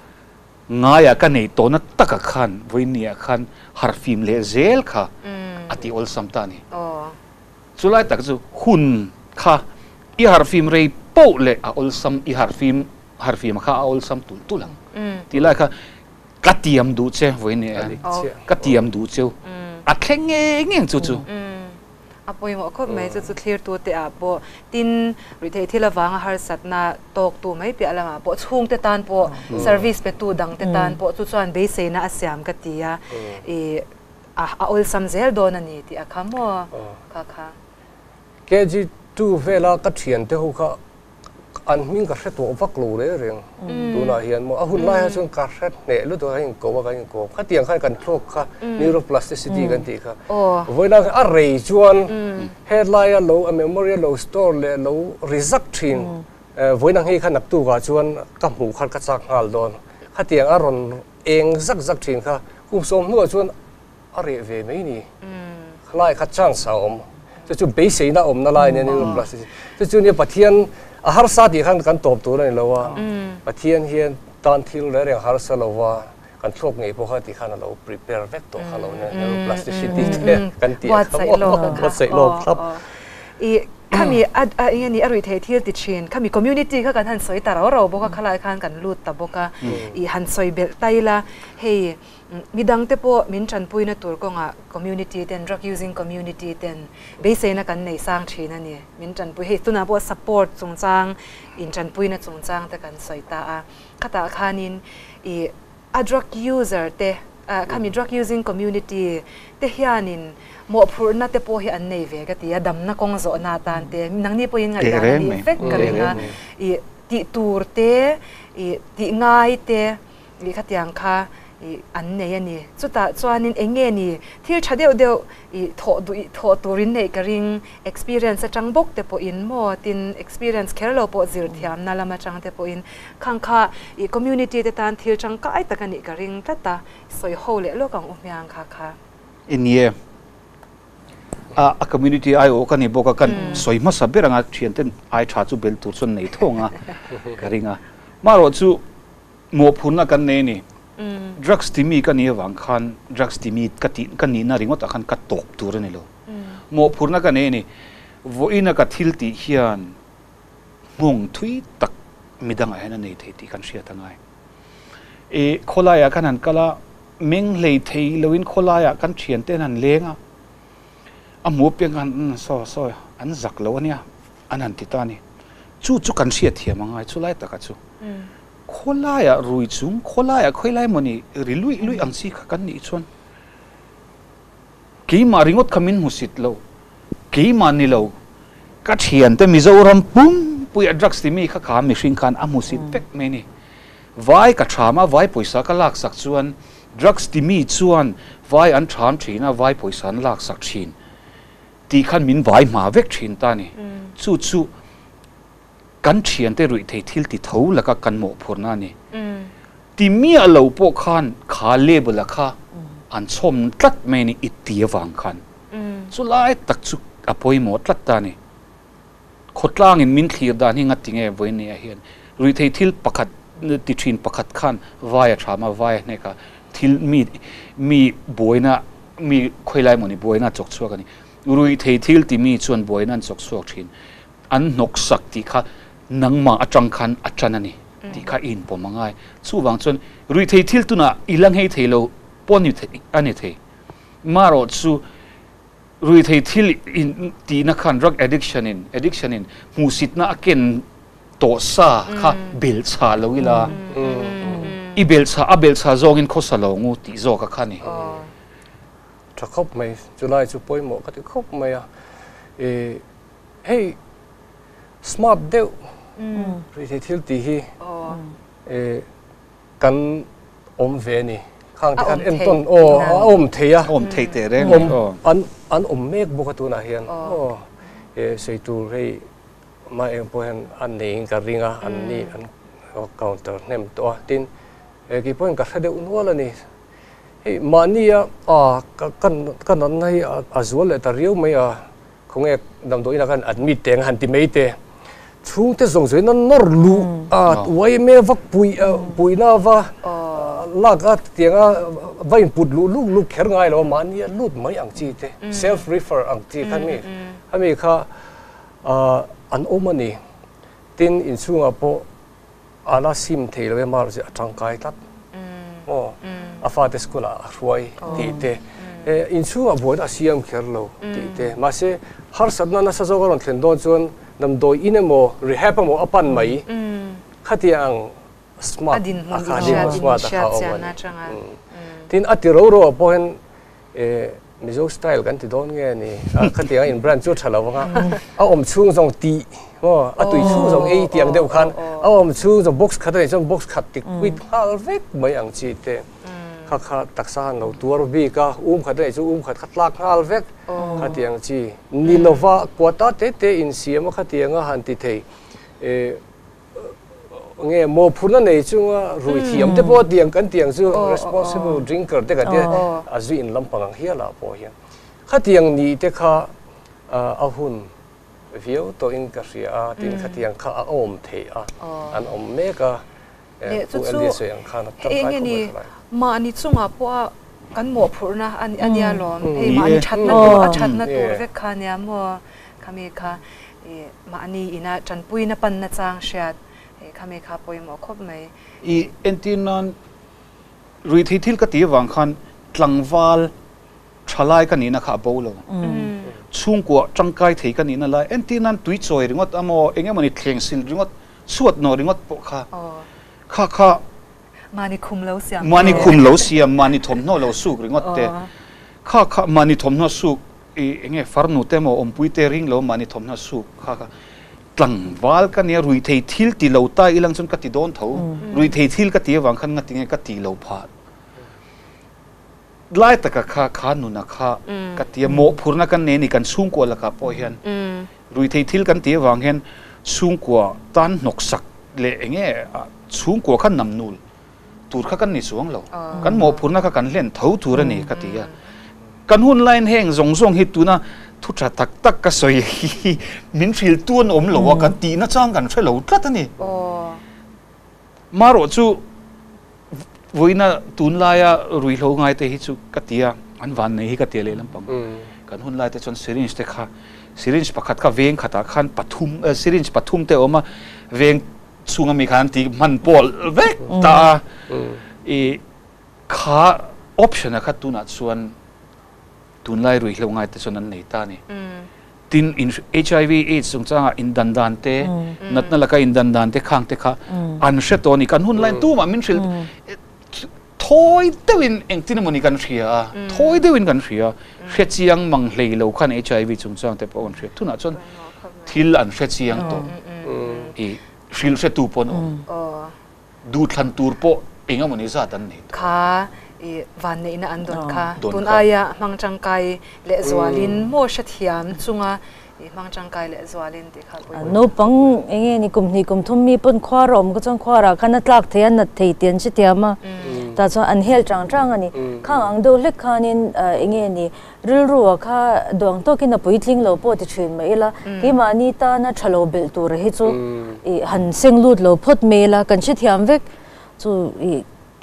nga ya ka nei to na taka khan voinia khan har phim le zel kha mm. ati ol samtani oh. chulai tak chu hun kha i har phim rei po le a ol sam i har phim har phim kha a ol sam tul tulang mm. ti lai kha ka tiam du che voinia ka tiam du cheu a thlenge ngeng chu chu อปอยมอคบไหมจะจะเคลียร์ตัวแต่อ่ะปอตินรีเทที่ละวางอาหารสัตว์น่ะตกตัวไม่เปียอะไรมาปอช่วงเตตันปอเซอร์วิสเปตัวดังเตตันปอทุกส่วนเบสเซน่ะอาียามกติยาเอออาอุลซัมเซลโดนันี่ที่อาคาม่วค่ะค่ะเกจิตวเวลากัดเทียนเทหูค่ะอันมิ่งกระเสตัวฟักลูเลยเรื่องตัวน่าเห็นมั้หุ่นไล่ให้ช่วงกระเสเนี่ยลูกตัวให้ยังโกว่ากันยังโกข้าเตียงข้ากันโรคค่ะนิวโรพลาสติซิตี้กันทีค่ะเนักอะไรชวนเฮดไลน์ลราเมมโมรีเราสตอร์เลยเรรีซักทิ้งเนักให้ข้านักตัวก็ชวนกับหมูขันกระซักงานโดนข้าเตียงอารมณ์เองซักซักทิ้งค่ะคุ้มสมนัวชวนอะไรเวไม่นี่ไล่ข้าช่างสาวมจะจุดเบสเสียนะอมนั่นไล่เนี่ยนิวโรพลาสติซิตี้จะจุดเนี่ยปะเทียนอาหารสัตว์ีขันกันตบตัวเลยลาวว่าประเทียนเฮียนตอนที่เราเรียกอาหารสัตว์เราว่ากันโชคไงพวกเขาที่ขันเรารีเพอร์เวกตัวเขาเราเนี่ยเราส l a s t เ c ี t y กันเตียวัดใสโลกวัดใส่โลกครับอีข้ามีอันนี้อรุยเทเทียติเชนข้ามีคอมมูนิตี้ขากันหันสวยแต่เราเราบอกว่าขลายข้ากันรูดแต่บอกว่าอีหันสวยเบลไตล่ะเฮ midang te po min chan na tur ko nga community ten drug using community ten be se na kan nei sang thina ni min chan pu he na po support chung chang in chan na chung chang ta kan soita a khata khanin i a drug user te khami mm. drug using community te hianin mo phur na te po hi an nei ve ka ti adam na kong zo na tan te mm. nang ni po in nga da ni fek ka mm. nga i ti tur te i ti ngai te li khatiang kha อันนี้นี่จุดตาจวนนี่เองเงี่ยที่ชาเดียวเดียวทอดูทอดูรินในกริง e x p e r i e n c ์จังบกเตปอินมอติน e x p e r i e n c ์เคลลอปอจิรที่ิมนั่นละมาจังเตปอินคังค่ะอมมูนิตี้เดตันที่จังก็ไอตะกันอีกริงแต่ตาสอยโฮเลโลกของอุ้มยังค่ะค่ะอินเย่าคอมมูนิตี้ไอโอกันอีบอกกันสวยมาสับเบรังอ่ะี่นเตนไอชาจูเบลตูส่นในทองอ่ะกริงอ่ะมารอจูโมพุนละกันเนี่ย drugs ti mi ka ni wang khan drugs ti mi ka ti ka ni na ringot khan ka top tur ni lo mo phurna ka ne ni vo ina ka thil ti hian ngung thui tak midang a hena nei thei ti kan sia tangai e kholaya kan han kala meng lei thei loin kholaya kan thian ten han lenga a mu pe kan so so an zak lo ania an han ti ta ni chu chu kan sia thiam ngai chu lai ta ka chu mm. คนลายอะรุยจุงคนลายอะค่อยลายมันนี่ริลุยลุยอังสีขกันนี่ชวนกีมาริงดขมินหุสิตโลกีมานิโลกัทเหียนแต่มิโซรัมปุ้มปุยอดรักสติมีขขามิชิงคันกันเชียนเตรุยเทยทิลติเท้าแล้วก็กันหมกพอนั่นี่ที่มีอะไรพวกขันขาเล็บละค่ะอันสมตัดเมนี่อิตีวังขันสุดท้ายตักสุกอภัยหมดตัดตานี่ขดล่างอินมินขีดดานี่งัดทิเงเวยเนี่ยเห็นรุยเทยทิลประคัดติชินประคัดขันวายชามาวายเนี่ยค่ะทิลมีมีบวยนะมีคุยไล่หมดนี่บวยนะจกชัวกันนี่รุยเทยทิลที่มีชวนบวยนั่นจกชัวชิน อันนกสักที่ค่ะ nangma atang khan atana ni mm. ti in pomangai chuwang chon rui thei thil tuna ilang hei thelo poni the ani the maro chu rui thei thil in ti khan drug addiction in addiction in musit na aken to sa kha mm. bil cha loila i mm. bil cha a bil cha zong in khosalo ngu ti zo ka khani oh. cho khóc mày cho lại cho bôi mỏ cái khóc mày à eh, hey smart đều พริเทลตีฮีเอกันอมเวนี่ ข้างกันเอ็นต้นโอ้อมเทียอมเทเตเรนอมอันอันอมเมกบุกตัวนาเฮียนโอ้เอ่อสิตูเรมาเอ็มพูนอันนี้กาบริงาอันนี้อันเอาเคาน์เตอรเนมตัวดินเอ่อกี่พอูนกับเดือุนวัวละนี่ไอ้มานี่อ่ะอ่ากันกันนั้นให้อาจวัลเลยแต่เรียวไม่อ่ะคงเอ็กดำตัวอีนักกันอันมีเต่งหันทีเมตเต chúng ta dòng dưới nó nó lụ à quay mẹ vắt bụi bụi na và là cái tiếng à vay bụt lụ lụ lụ khéo ngay là mà anh lụ mấy anh chị thế self refer anh chị thằng này anh ấy kha anh ôm anh tin in Singapore ala sim thế là mà là trang cái tắt oh à phát cái school à ruai thì thế in Singapore đã siam khéo lâu thì thế mà sẽ har sắp nó nó sẽ gọi là lần chuyển đôi นำโดยอินโมหรีเฮปมอปันไหมขัดยังสมาร์ทอาคาดิมสมาร์ทอาคาอวันทีนอัติโรโรพอเห็นมิโซสไตล์กันที่โดนเงี้ยนี่ขัดยังอินแบรนด์จุดฉลาว่ะเอาอมช่วงสองตีว่าอัตุยช่วงสองเอเตียงเดียวกันเอาอมช่วงสองบ็อกซ์ขัดยังช่งบ็อกซ์ขัดติดวิดฮาร์เวกไม่ยังจีเต khá khá đặc sản nấu tua bi cả um khát đấy chứ um khát khát lạc hal vek oh. khát tiếng chi nilova quota tế tế in siam khát tiếng ở hàn tị thầy e, nghe mô phun nó này chung rủi hmm. thiểm tế bộ tiếng cần tiếng chứ oh, oh, responsible drinker tế cả tế à duy in lâm bằng hiya là bộ hiya khát tiếng ni tế khá à hun view to in cả ria tin hmm. khát tiếng khá ôm thầy à an ôm mega เนี่ยสู้ๆเองนี่มาอันนี้ซุงอ่ะพวกกันหมวผูนะอันอันนี้ลอมเฮ้ยมาอันนี้ชัดนะตัวชัดนะตัวเวคานี่มัวคามีค่ะมาอันนี้อินะจันปุยนะปันนะจางเชียดคามีค่ะปุยหมอครบไหมอีเอ็นตินนรีที่ทิลกตีวังคันตลังวาลชลายกันนี้นะค่ับโบโลช่วงกว่าจังไกถีกันนี้นั่นแหละเอ็นตินั้นตุยจอยริงอ่าอโมเอ็งเังมันอีเทียงสินริงอ่ะสวดนอริงอ่ะปกค่ะค่ะค่ะมานิคุมเลวเสียมานิคุมเลสียมานิทมโนเลวสุกริงอเตข้าข้ามานิทมโนสุกอีเงี้ฟาร์นูเตมอมปุยเตริงเลวมานิทมโนสุกข้าขตั้งวาลกันเนี่ยรุยเททิลตีเลวตาอีหลังจนกติโดนเทถารุยเททิลกติวังขันกติเงีกติเลวพาดไล่ตะกะข้าข้านุนะข้ากติโมพูรนักันเนี่ยนี่กันซุ่งกัวละกับพอเฮนรุยเททิลกันตีเอวังเหนซุ่งกัว่าตันนกสักเลยเงี้ยสูงกว่ขันนำนูล tur kha kan ni suang lo oh. kan mo lên kha kan len này cái ani mm. katia kan lại line heng zong zong hi na, thu tra tắc tắc cái soi min fil tuan om lo wa mm. kan ti na chang kan thre lo tlat ani oh. maro chu voina tun laya rui ngay ngai te hi chu katia anh van nei hi katia le bằng, mm. kan hun lại te chon syringe thì kha syringe pakhat ka veng khata khan pathum eh, syringe thì ôm à veng ช่วงมีการที่มันปวดเวกตาอีค่าออปชันนะครับตุนัดส่วนตุนไล่รุ่ยลงไงแต่ส่วนนั้นไหนตานี่ตินอินเอชไอวีเอชสงสารอินดันดันเตนัดนั่นละก็อินดันดันเตข้างเตข้าอันเสตอนี่กันหุ่นไล่ตู้มามินสิลทอยเดวินเองที่นั่นมันกันเสียทอยเดวินกันเสียเสียจียงมังเลยเราขันเอชไอวีสงสารแต่พอกันเสียทุนอาจจะทิลอันเสียจียงตัวอี shil se tu po no mm. du than tur po pinga mo za tan ni kha i van ne ina andon kha tun aya mang chang le zwalin mm. mo shat hiam chunga No pang inge ni kum ni kum thum mi pun khwa rom ko chang khwa ra khana tlak thaya na thai tian chi tia ma ta cho an hel chang chang ani kha ang do lek kha nin inge ni ril ru wa kha dong to kin na pui thling lo po ti chhin me la ki ma ni ta na chalo bel tur han kan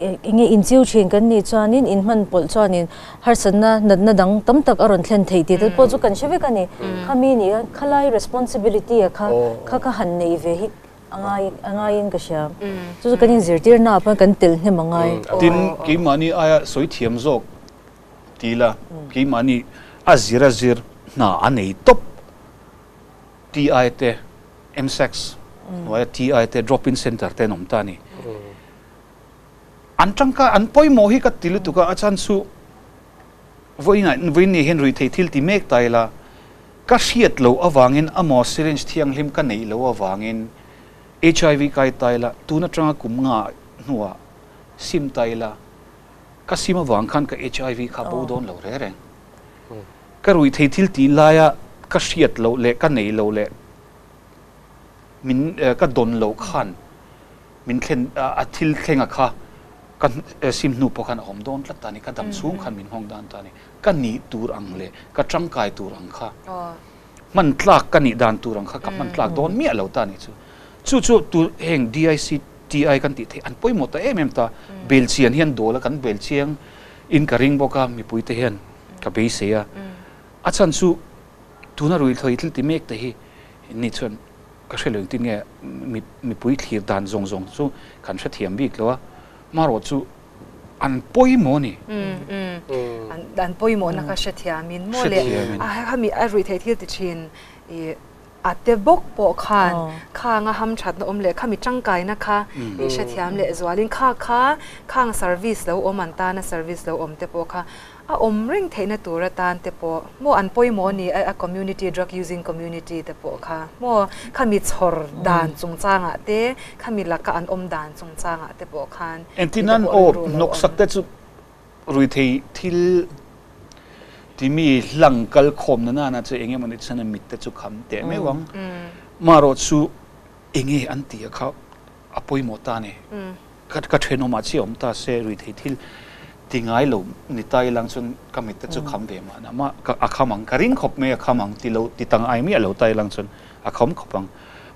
inge in inman pol chuan in har san na nat na dang tam tak aron thlen thei mm. mm. responsibility ya kha oh. kha kha han nei ve hi angai angai in ka sha chu mm. chu kan in zirtir na pa kan tel hne an trăng ka an poi mo hi ka tilu tu ka achan su voi này voi này hen rui thei thil ti mek tai la ka hriat lo awangin amo syringe thiang hlim cái này lo awangin HIV cái tai la tu na trang kum nga nua sim tai la ka sim awang khan ka HIV kha bo oh. don lo re re hmm. ka rui thấy thil thì la ya ka hriat lo le ka nei lo le min eh, ka don lo khan min khen a thil khenga kha kan eh, sim nu po kan om don lat tani ka dam mm. sung khan min hong dan tani ka ni tur ang le ka trang kai tur ang kha man tlak ka ni dan tur ang kha ka man tlak mm. don mi lo tani chu chu chu tu heng dic ti kan ti the an poi mota em em ta mm. bel chian hian dola kan bel chiang in ka ring boka mi pui te hian ka be se ya e a chan chu tu na rui thoi thil ti mek te hi ni chon ka shelung tin nge mi mi pui thir dan zong zong chu kan sha thiam bik lo มารจู้อันปุยมอนี่อันอันปุยมอนักเสียมินโมเลยอ่ะมีอะไรที่ที่ติดชินออาจจะบกปอกันข้างอาหารชัดนอมเละข้ามีจังไก่นะคะเมีเชียมเละส่วาลินข้าข้าข้างเซอร์วิสแล้วอมันตานะเซอร์วิสแล้วอมเตปอกัน a om ring theina tura tan te po mo an poi mo ni a community drug using community te po kha mo khami chhor dan chung changa te khami laka an om dan chung changa te po khan entinan o nok sakte chu rui thei thil ti mi lang kal khom na na na chu enge mani chana mit te chu kham te me wang maro chu enge an ti kha apoi mo ta ne kat ka theno ma chi om ta se rui thei thil tingai ngai lo ni tai lang chun kami te chu hmm. kham ve ma na ma a kha mang karin khop me a kha mang ti lo ti tang ai mi a lo tai lang chun a khom khopang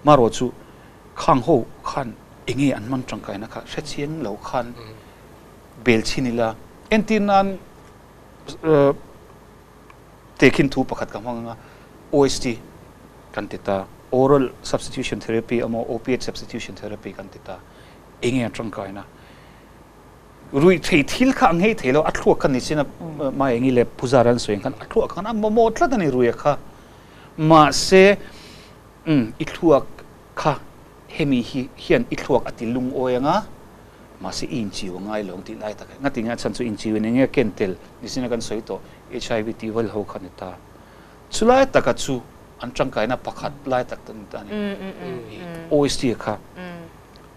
ma ro chu khang ho khan inge an man tang kai na kha sha chiang lo khan hmm. bel chi ni la en tin nan eh, tekin thu pakhat kam hanga ost kan ti ta oral substitution therapy amo opiate substitution therapy kan ti ta inge an tang kai na รุยเท่ทิลขังให้เทแล้วอัตัวกันนี่สินะมาเองนี่เลยผู้จารันส่วยกันอัตัวกันอ่ะมโมทละตันนี้รอยค่ะมาเซอืมอิตัวกค่ะเฮมีเฮียนอิตัวกอติลุงโอยงะมาเซอินจิวง่ายลงที่ไล่ตะกันงั้นที่งั้นฉันจะอินจิวนี่เงี้ยเคนเตลนี่สินะกันสวยโตเอชไอวีทีวัลหัวขันนี่ตาสุไล่ตะกันชูอันจังไกน่ะพักหัดไล่ตะกันนี่ตานี่โอเอสตค่ะ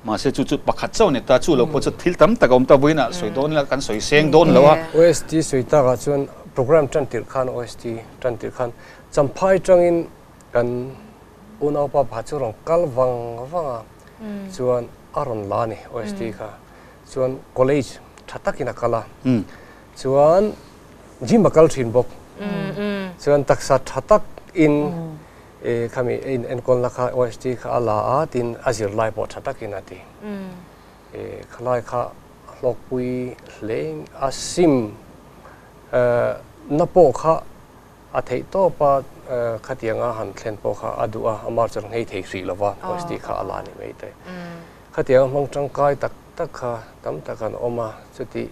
mà sẽ chú chú bạc hạt sau này ta chú lâu bớt thịt tấm ta gom ta vui nà sôi đôn chuan program trang tiểu khăn OST trang tiểu khăn chăm phai trang in gần ôn áo vang vang á chuan aron la nè chuan college chuan kal trin chuan taksa in เอขามีเอ็นคนละค่ะโอเอสทีค่ะลาอินอาจจะไล่ปวดชะตากินนัทีเอขลายค่าลอกวีเลงอาซิมเอ่อนับโปค่ะอาทิตย์ต่อปะ่อขัดยังอาหารเคลนโปค่ะอาดูอาอมาจังเฮ้ิสีละวะโอเอสทีค่าลานี่ไม่ได้ขัดยังมังจังกายตักตักค่ะตั้มตะกันออมาสุดที่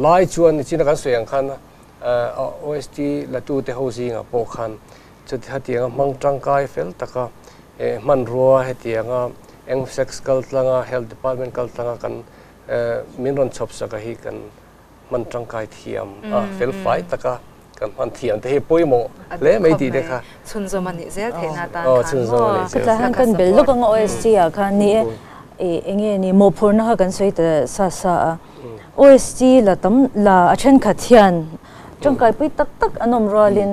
ไล่ชวนที่นักการสวยงขันเอ่อโอเอสทีละตัวเตโฮซิงอ่ะโปคันจุดหัดยังมังจังกายเฟลตะก็มันรัวหัดยังเอ็งเซ็กส์กัลตังอ่ะเฮลท์ดีพาร์ตเมนต์กัลตังอ่ะกันมินรอนชอบสักฮีกันมันจังกายเทียมอ่ะเฟลไฟตะก็กันมันเทียมแต่เฮปุยโมเล่ไม่ดีเด็กค่ะชุนโซมันนี่เซลเทนาตาค่ะชุนโซมันนี่เซลแต่ฮันกันเบลลูกงอเอสซีอ่ะค่ะนี่เอ็งเอ็นี่โมพูนนะกันสวยแต่ซาซาโอเอสซีละตั้มละอันเชนขัดเทียนจังกายปุยตักตักอนมรอลิน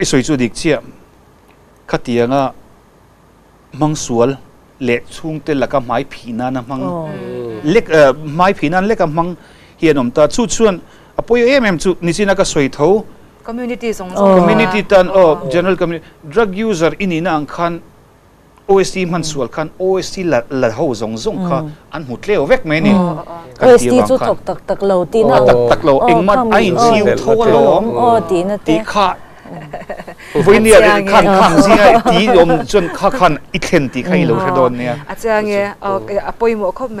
ไอ้สวยจุดิกเชียขัดเตียงอ่ะมังสวลเล็กช่วงเตลก็ไม้ผีนั่นมังเล็กเอ่อไม้ผีนั่นเล็กกับมังเฮียนอมตาชุดชวนอ่ะพอยเอ็มเอ็มชุดนี่สินะก็สวยเท่า community สงสาร community ตันโอ้ general community drug user อินี่นะอังคัน OST มันสวลคัน OST ละละหฮาสงสงค่ะอันหุดเลี้ยวเวกไหมนี่ OST จุดตกตกตกเหลาตีนะตกตกเหลาเองมันไอ้ชิวทั่วหลอมตีนะตีขาวินเนี่ยขันขันสิไงตียมจนข้าขันอีเทนตีข้าอีลูกชะดนเนี่ยอาจารย์เนี่ยเอาอปอยหมอคบไหม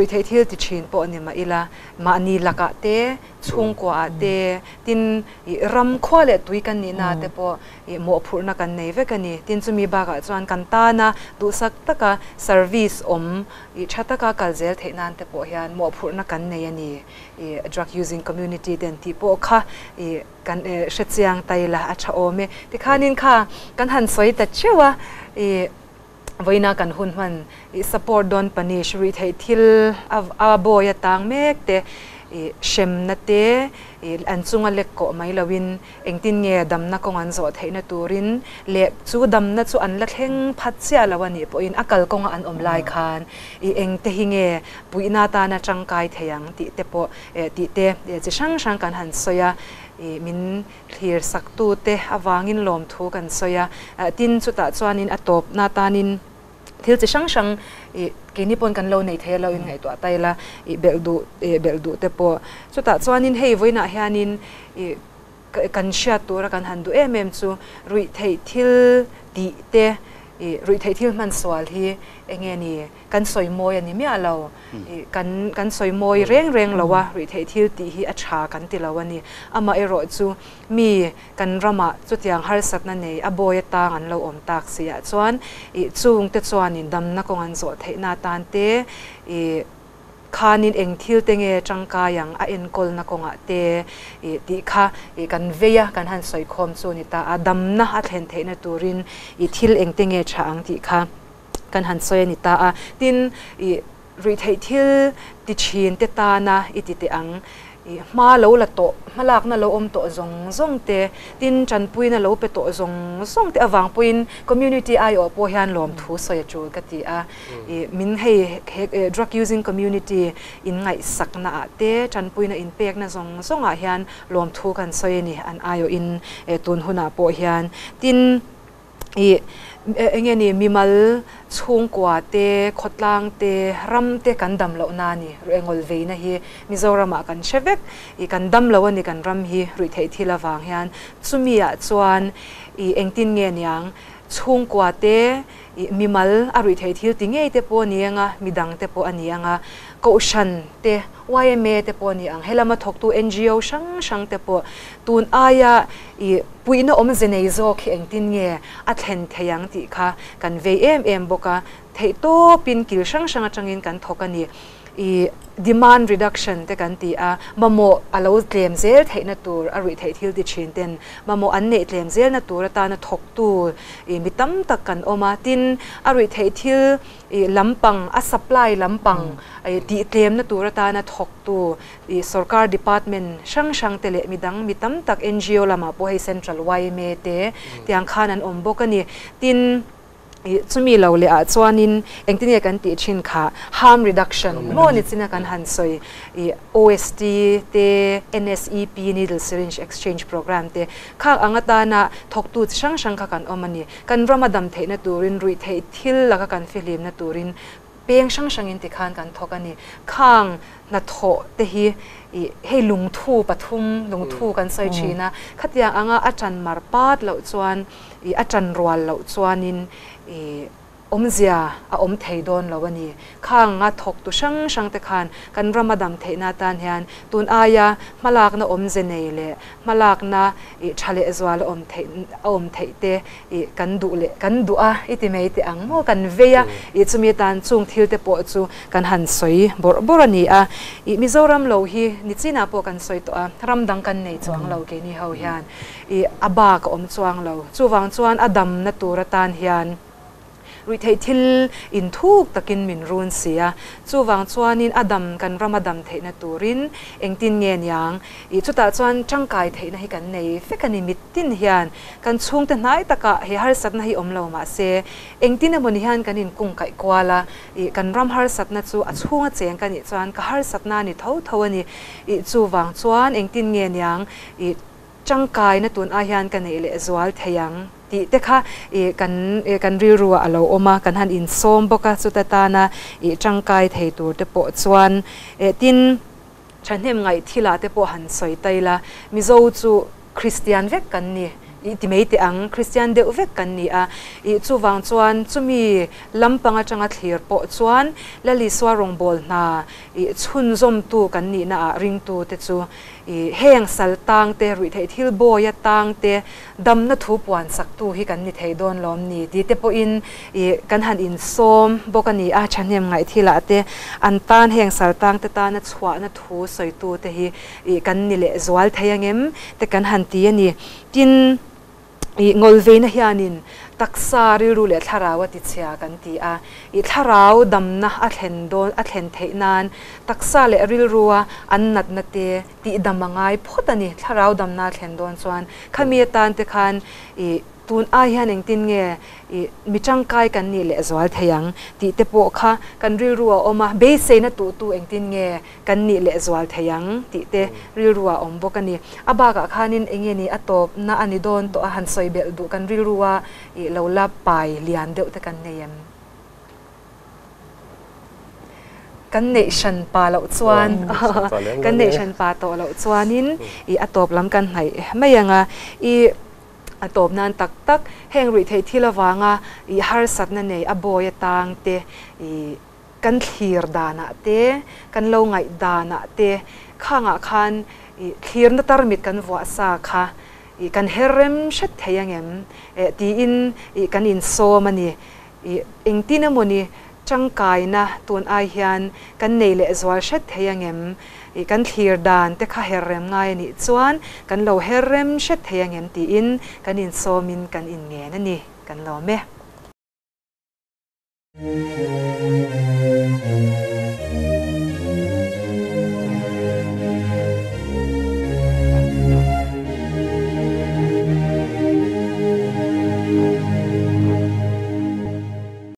รีเทเทิลติชินปอเนี่ยมาอีละมาอันนี้ละกัดเต้ชงกว่าเดินรำคว้าเลตุยกันนี่นะเดพอหมอพูดนักในเวกันนี่ดินจมีบางส่วนกันตานะดูสักตะกะเซอร์วิสอมชัตตกะกัลเซลเทนันเดพอเฮียนหมอพูดนักในยันนี่ d r u ยูซิงคอมมูนิตี้เดนที่พอค่ะกันเสียียงไตละอาชาโอเมติคานินค่ะกันหันสวยแต่เชื่อว่าวินากันหุ่นหันสปอร์ตดอนปนิชรีเททิลอาบอยต่างเมกเต shem na te an chunga lek ko mai lawin engtin nge dam na kong an zo theina turin le chu dam na anh an la phát phat là vậy po in akal kong an om lai khan anh eng nghe hinge puina ta na changkai theyang ti te po ti te chi sang sang kan han soya min thir sắc tu te in lom thu kan soya tin chu ta chuanin atop na tanin thil chi sang sang กิน่ปนกันเราในเทเรายังไงตัวไตละเบลดูเบลดูแต่พอสุดท้ายส่วนนี้เฮ้ยวันน้นเฮียนินกันเชียตัวกันหันดูเอ็มเอ็มซูรุ่ยเทิลดีเตรุ่ยไทยที่มันสวลที่เองนี่กันสวยมวยอันนี้ไม่เรากันกันสวยมวยเร่งเร่งเราว่ารุ่ยไทยที่ตีฮีอัชากันตีเราวันนี้อามาเอรอจูมีกันระมาจุดยังฮาร์สักนั่นเองอบอยตางันเราอมตักเสียจวนจูงเตจวนนี่ดำนักงันสวดเทนาตานเต khanin eng thil te nge changka yang a en kol na ko nga te e ti kha e kan veya kan han soi khom chu ni ta adam na ha then the na turin i e, thil eng te nge cha ang ti kha kan han soi ni ta a tin i e, ri thai thil ti chin te ta na i e, ti te ang ma lâu la to ma lak na lo om to zong zong te tin chan pui na lâu pe to zong zong te awang puin community ai o po hian lom thu so ya chu ka ti a hmm. e, min hei e, drug using community in ngai sak na a te chan pui na in pek na zong zong a hian lom thu kan so ni an ai ayo in e, tun huna po hian tin อีเอ็งเนี่ยมีมาลสุงกว่าเตะขดลังเตะรำเตะกันดำเหล่านั้นรู้เองกลเวนะฮีมิจารมากันเชฟกอีกันดำเหล่านี้กันรำฮีรู้เทที่ละวางเฮียนซูมีอาจวนอีเอ็งตินเงียนยังสุงกว่าเตะมีมาลอรู้เทที่ติเงียเตะปูนี้ยงะมีดังเตะปูอันนี้ยงะก็ชันเตะวัยเมตปนี่อังเฮลามาทกตัวเอ็นจีโอช่างช่างเตปัวตูนอายะปุยนอมเจเนโซคเองตินเงอัตเทนทยงติค่ะกันเวเอ็มเอ็มบอกะเทโตปินกิลช่างช่างจังเงินกันทกันี่ย i demand reduction te kan ti a mamo alo tlem zel theina tur a ri thei thil ti chin ten mamo an nei tlem zel na tur ta na thok tu i mitam tak kan oma tin a ri thei thil i lampang a supply lampang hmm. ai ti tlem na tur ta na thok tu i sarkar department sang sang te le midang mitam tak ngo lama po hei central yme te hmm. tiang khan an om bokani tin ชุมีเราเลยอ่ะชวนนินเองที่นี่กันติชินค่ะ harm reduction โมนีิตินะกันหันซอย OST เต NSEP needle syringe exchange program เตค่ะอังตานะทกตูดช่างช่างค่ะกันอมันี่กันรามดัมเทนตูรินรุ่เททิลแล้วก็กันฟิลิมนตูรินเปียงช่างช่างอินติคันกันทุกันนี่ค่างนัทโตเตฮีให้ลุงทู่ปทุมลุงทู่กันซอยชีนะคัดยาอังอาจารย์มาร์ปาดเหล่าชวนอาจารย์รวลเหล่าชวนินอมเสียอมเทยดนเลาวันนี้ข้างงาทกตุช่างช่างแต่ขานกันรำมดังเทนาตานเฮียนตุนอายามาลากนาอมเจเนเลมาลากนาอชาเลสวาลอมเทอมเทเตอกันดุเลกันดุอาอิติเมติอังโมกันเวียอิจุมีตันจุงทิลเตปอจูกันหันสวยบรบรนีอาอิมิโซรัมโลฮีนิจินาปุกันสวยตัวรำดังกันเนจวงเราเกนิเฮาเฮียนอีอาบากอมจวงเราจูวังจวนอดัมนตูรตานเฮียนรีเททิลอินทุกตะกินมินรุนเสียจู่วางชวนนินอดัมกันรำมดัมเทนตูรินเองตินเงียนยังอีชุตาชวนจังกายเทนให้กันในเฟกันนิมิตตินเฮียนกันชงแต่นหยตะกะเฮฮาร์สัตนให้อมเลวมาเสเองตินมนเฮียนกันนินกุ้งไก่กวาลาอีกันรำฮาร์สัตนจู่อชวงเจียงกันอีชวนกฮาร์สัตนานเท่าเท่านี้อีจู่วางชวนเองตินเงียนยังอีจังกายนตุนอาเฮียนกันในเลสวาลเทียงตีเด็กค่ะเอกันกันรีรัวอาไรออกมากันหันอินส้มบกัสุดตานะจังกายเทตัวเดปอชวนเอติน ฉันเห็นไงที่ลาเดปอหันสวยไตละมิโซจูคริสเตียนเวกกันนี่อีที่ไม่ติอังคริสเตียนเดือเวกกันนี่อ่ะอีจูวังจวนจูมีลำปังจังอัดเหียร์ปอจวนและลิสวารงบอลน่ะอีทุนซอมตูกันนี่น่ะริงตัวเตจูฮียงสัลตังเตรุเททิลโบยตังเตดำนัทุปวันสักตูฮิกันนิเทดอนล้อมนี่ดีเตปอินกันหันอินสซมบกันี่อาชันยัมไงที่ละเตอันตานฮียงสัลตังเตตานัชวานัทูสอยตูเตฮีกันนี่เลสวัลเทยังเอ็มเต่กันหันตีนี่จินงอลเวนเฮียนินตักซาริรูเลทาราวติเชียกันตีอาอีทาราวดมนะอัดเห็นโดนอัดเห็นเทนานตักซาเลริรัวอันนัดนัดเตตีดัมมังไงพุตันนี่ทาราวดมนัาเห็นโดนส่วนขมีตันเตคันอี tun ai hian eng tin nge mi chang kai kan ni le zwal theyang ti te po kha kan ri ruwa oma be se na tu tu eng tin nge kan ni le zwal theyang ti te ri ruwa om bo kani aba ka ah khanin enge ni atop na ani don to a han soi bel du kan ri ruwa i lo la pai lian deuh te kan neyem kan nei shan pa lo chuan kan nei shan pa to lo chuanin hmm. i atop lam kan hnai meianga i อโตบนันตักตักแห่งริทัยที่ละวังอ่ะอีฮาร์สัตนันเนยอบอยต่างเตอีกันทีร์ดานะเตกันเลวไงดานะเตข้างอ่ะคันอีทีร์นัตารมิดกันวัวสักค่ะอีกันเฮริมเชัดเฮียงเอ็มเอตีอินอีกันอินโซมันีอีเองตีนมันีจังไก่นะตัวไอเฮัยนกันเนยเลสวาเชัดเฮียงเอ็มอีกันทีร์ดานเตค่าเฮเรมไงนี่ส่วนกันเราเฮเรมเช็ดเทียงเง็ตีอินกันอินโซมินกันอินเงนั่นนี่กันเราเม